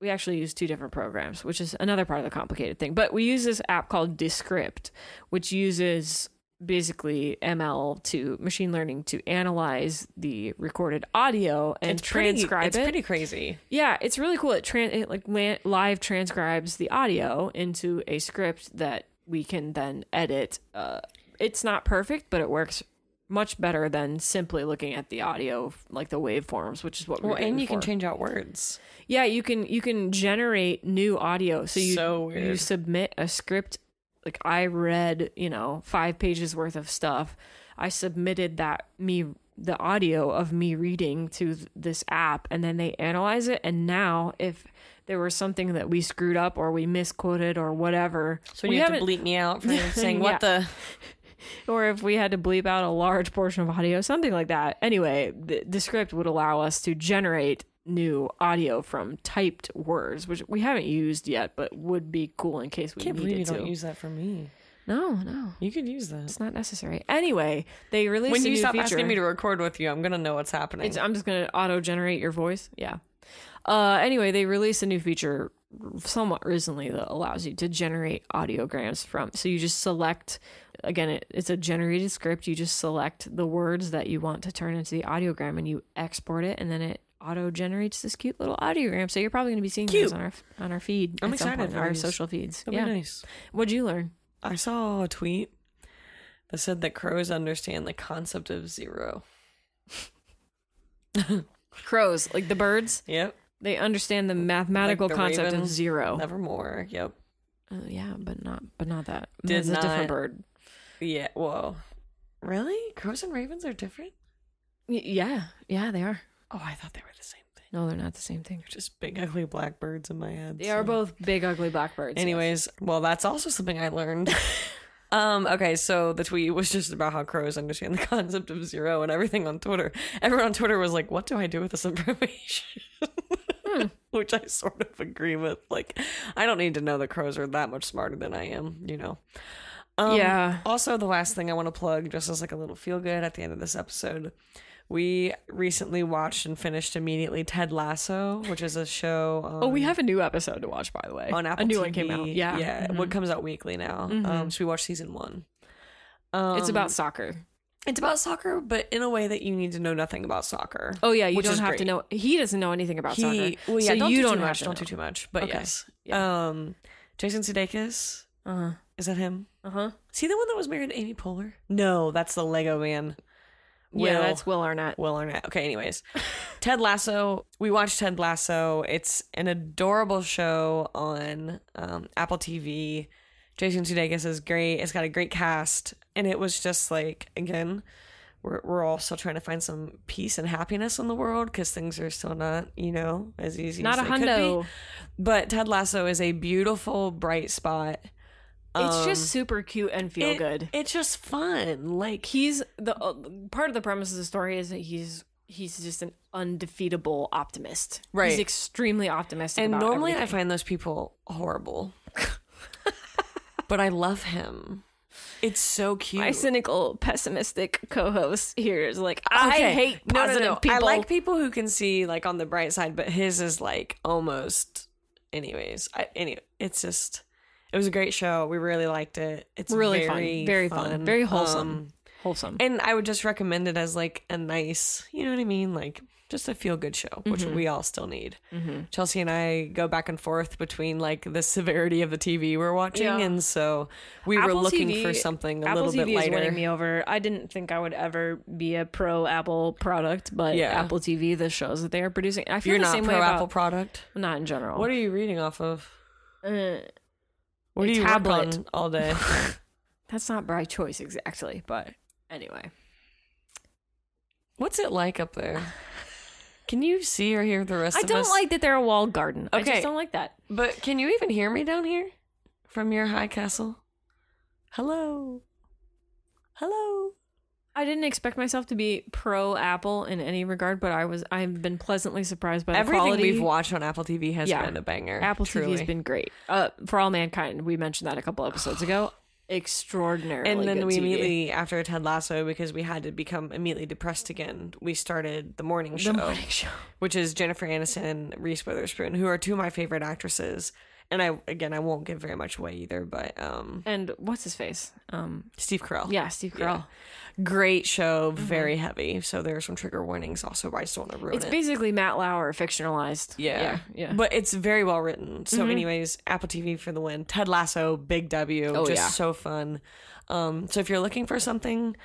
we actually use two different programs, which is another part of the complicated thing. But we use this app called Descript, which uses basically ML to machine learning to analyze the recorded audio and It's pretty- transcribe it's it. pretty crazy. Yeah, it's really cool. It, trans- it like la- live transcribes the audio into a script that we can then edit. Uh, it's not perfect, but it works much better than simply looking at the audio, like the waveforms, which is what we Well, and you can change out words. Yeah, you can you can generate new audio. So you So you submit a script. Like I read, you know, five pages worth of stuff. I submitted that me the audio of me reading to th- this app, and then they analyze it. And now, if there was something that we screwed up or we misquoted or whatever, So you have to bleep me out for saying what the. or if we had to bleep out a large portion of audio, something like that. Anyway, the, the script would allow us to generate new audio from typed words, which we haven't used yet, but would be cool in case we can't believe you needed don't use that for me. no, no, You could use that. it's not necessary. Anyway, they released When you stop feature. asking me to record with you, I'm gonna know what's happening. It's, I'm just gonna auto generate your voice. Yeah. Uh, anyway, they released a new feature somewhat recently that allows you to generate audiograms from. So you just select. Again, it, it's a generated script. You just select the words that you want to turn into the audiogram, and you export it, and then it auto generates this cute little audiogram. So you're probably going to be seeing Cute. those on our on our feed. I'm excited point, for our these. social feeds. That'd yeah. nice. What'd you learn? I saw a tweet that said that crows understand the concept of zero. Crows, like the birds, Yep. they understand the mathematical the concept raven. of zero. Nevermore. Yep. Uh, yeah, but not but not that. Did It's a different bird. Yeah. Whoa. Really? Crows and ravens are different? Y- yeah, yeah, they are. Oh, I thought they were the same thing. No, they're not the same thing. They're just big, ugly black birds in my head. They are both big, ugly blackbirds. yes. Anyways, well, that's also something I learned. um, okay, so the tweet was just about how crows understand the concept of zero and everything on Twitter. Everyone on Twitter was like, "What do I do with this information?" Hmm. Which I sort of agree with. Like, I don't need to know that crows are that much smarter than I am. You know. Um, Yeah. Also, the last thing I want to plug, just as like a little feel good at the end of this episode, we recently watched and finished immediately Ted Lasso, which is a show. On, Oh, we have a new episode to watch, by the way. on Apple a new TV. one came out. Yeah, yeah. Mhm. What comes out weekly now? Um, so we watched season one. Um, it's about soccer. it's about soccer, but in a way that you need to know nothing about soccer. Oh yeah, you don't have to know. He doesn't know anything about soccer. Well, yeah, so don't you do don't much. to Don't know. do too much. But Okay. yes, Yeah. um, Jason Sudeikis Uh huh. is that him? Uh huh. Is he the one that was married to Amy Poehler? No, that's the Lego Man. Yeah, that's Will Arnett. Will Arnett. Okay, anyways. Ted Lasso. We watched Ted Lasso. It's an adorable show on um, Apple TV. Jason Sudeikis is great. It's got a great cast. And it was just like, again, we're, we're all still trying to find some peace and happiness in the world because things are still not, you know, as easy Not as a they could hundo. be. But Ted Lasso is a beautiful, bright spot. It's Um, just super cute and feel it- good. It's just fun. Like, he's the uh, part of the premise of the story is that he's he's just an undefeatable optimist. Right. He's extremely optimistic. And normally I find those people horrible. but I love him. It's so cute. my cynical, pessimistic co-host here is like, I Okay. hate no, no, no. people. I like people who can see like on the bright side, but his is like almost. Anyways, I, anyway, it's just it was a great show. We really liked it. It's really very fun, very fun, very wholesome, Um, wholesome. and I would just recommend it as like a nice, you know what I mean, like just a feel good show, which Mm-hmm. we all still need. Chelsea and I go back and forth between like the severity of the TV we're watching, Yeah. and so we were looking TV for something a Apple little TV bit is lighter. winning me over. I didn't think I would ever be a pro Apple product, but Yeah. Apple TV, the shows that they are producing, I feel You're the not same pro way Apple about product. not in general. What are you reading off of? Uh, What A do you work tablet. on all day? that's not by choice exactly, but anyway. What's it like up there? Can you see or hear the rest I of us? I don't like that they're a walled garden. I Okay. just don't like that. But can you even hear me down here from your high castle? Hello. Hello. I didn't expect myself to be pro Apple in any regard, but I was. I've been pleasantly surprised by the Everything quality. we've watched on Apple TV has Yeah. been a banger. Apple truly. TV has been great. Uh, for all mankind, we mentioned that a couple episodes ago. Extraordinary. and then we TV. immediately after Ted Lasso because we had to become immediately depressed again. We started the morning show, the morning show. which is Jennifer Aniston, and Reese Witherspoon, who are two of my favorite actresses. And I again, I won't give very much away either, but um, And what's his face? Um, Steve Carell, yeah, Steve Carell. great show, very heavy. So there are some trigger warnings also, but I just don't want to ruin It's it. basically Matt Lauer fictionalized. Yeah. yeah, yeah. But it's very well written. So, anyways, Apple TV for the win. Ted Lasso, big W. Oh, just yeah. so fun. Um, so if you're looking for something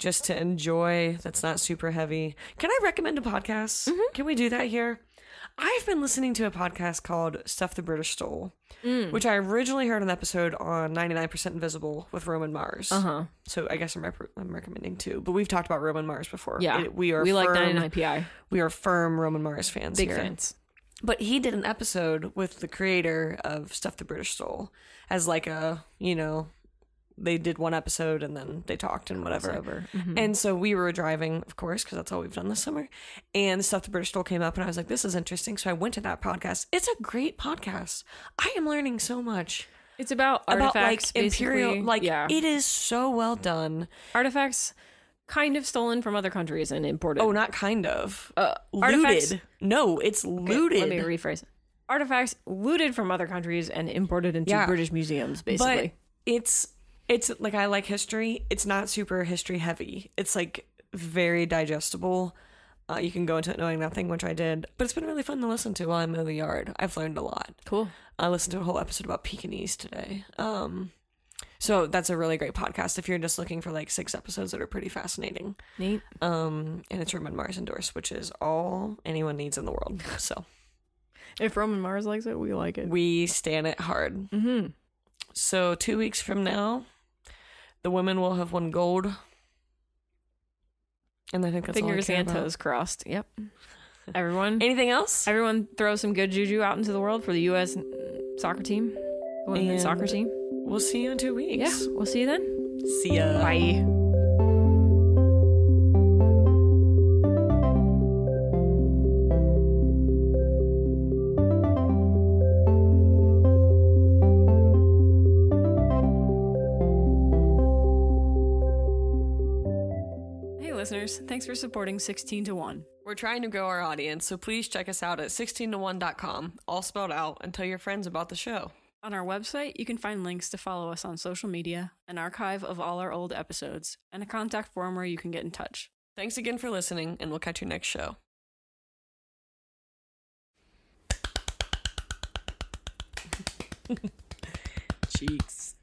just to enjoy that's not super heavy, can I recommend a podcast? Mm-hmm. Can we do that here? I've been listening to a podcast called Stuff the British Stole, Mm. which I originally heard an episode on 99% Invisible with Roman Mars. Uh huh. So I guess I'm, rep- I'm recommending two. But we've talked about Roman Mars before. Yeah, It- we are we like firm- 99 pi. We are firm Roman Mars fans. Big here. fans. But he did an episode with the creator of Stuff the British Stole as like a, you know, they did one episode and then they talked and whatever. Crossover. And so we were driving, of course, because that's all we've done this summer. And Stuff the British Stole came up and I was like, this is interesting. So I went to that podcast. It's a great podcast. I am learning so much It's about about artifacts, like imperial, basically. like yeah, it is so well done. artifacts kind of stolen from other countries and imported. Oh, not kind of. uh, artifacts. looted. No, it's looted. Okay. Let me rephrase. Artifacts looted from other countries and imported into Yeah. British museums, basically. But it's it's like I like history. It's not super history heavy. It's like very digestible. Uh, you can go into it knowing nothing, which I did. But it's been really fun to listen to while I'm in the yard. I've learned a lot. cool. I listened to a whole episode about Pekingese today. Um, so that's a really great podcast if you're just looking for like six episodes that are pretty fascinating. Neat. Um, and it's Roman Mars endorsed, which is all anyone needs in the world. So If Roman Mars likes it, we like it. we stand it hard. Mm-hmm. So two weeks from now, the women will have won gold. And I think that's all I Fingers care and about. toes crossed. Yep. Everyone, Anything else? everyone, throw some good juju out into the world for the U.S. soccer team, the women's soccer team. We'll see you in two weeks. Yeah, we'll see you then. See ya. Bye. Thanks for supporting 16 to 1. We're trying to grow our audience, so please check us out at 16to1.com, all spelled out, and tell your friends about the show. On our website, you can find links to follow us on social media, an archive of all our old episodes, and a contact form where you can get in touch. Thanks again for listening, and we'll catch you next show. Cheeks.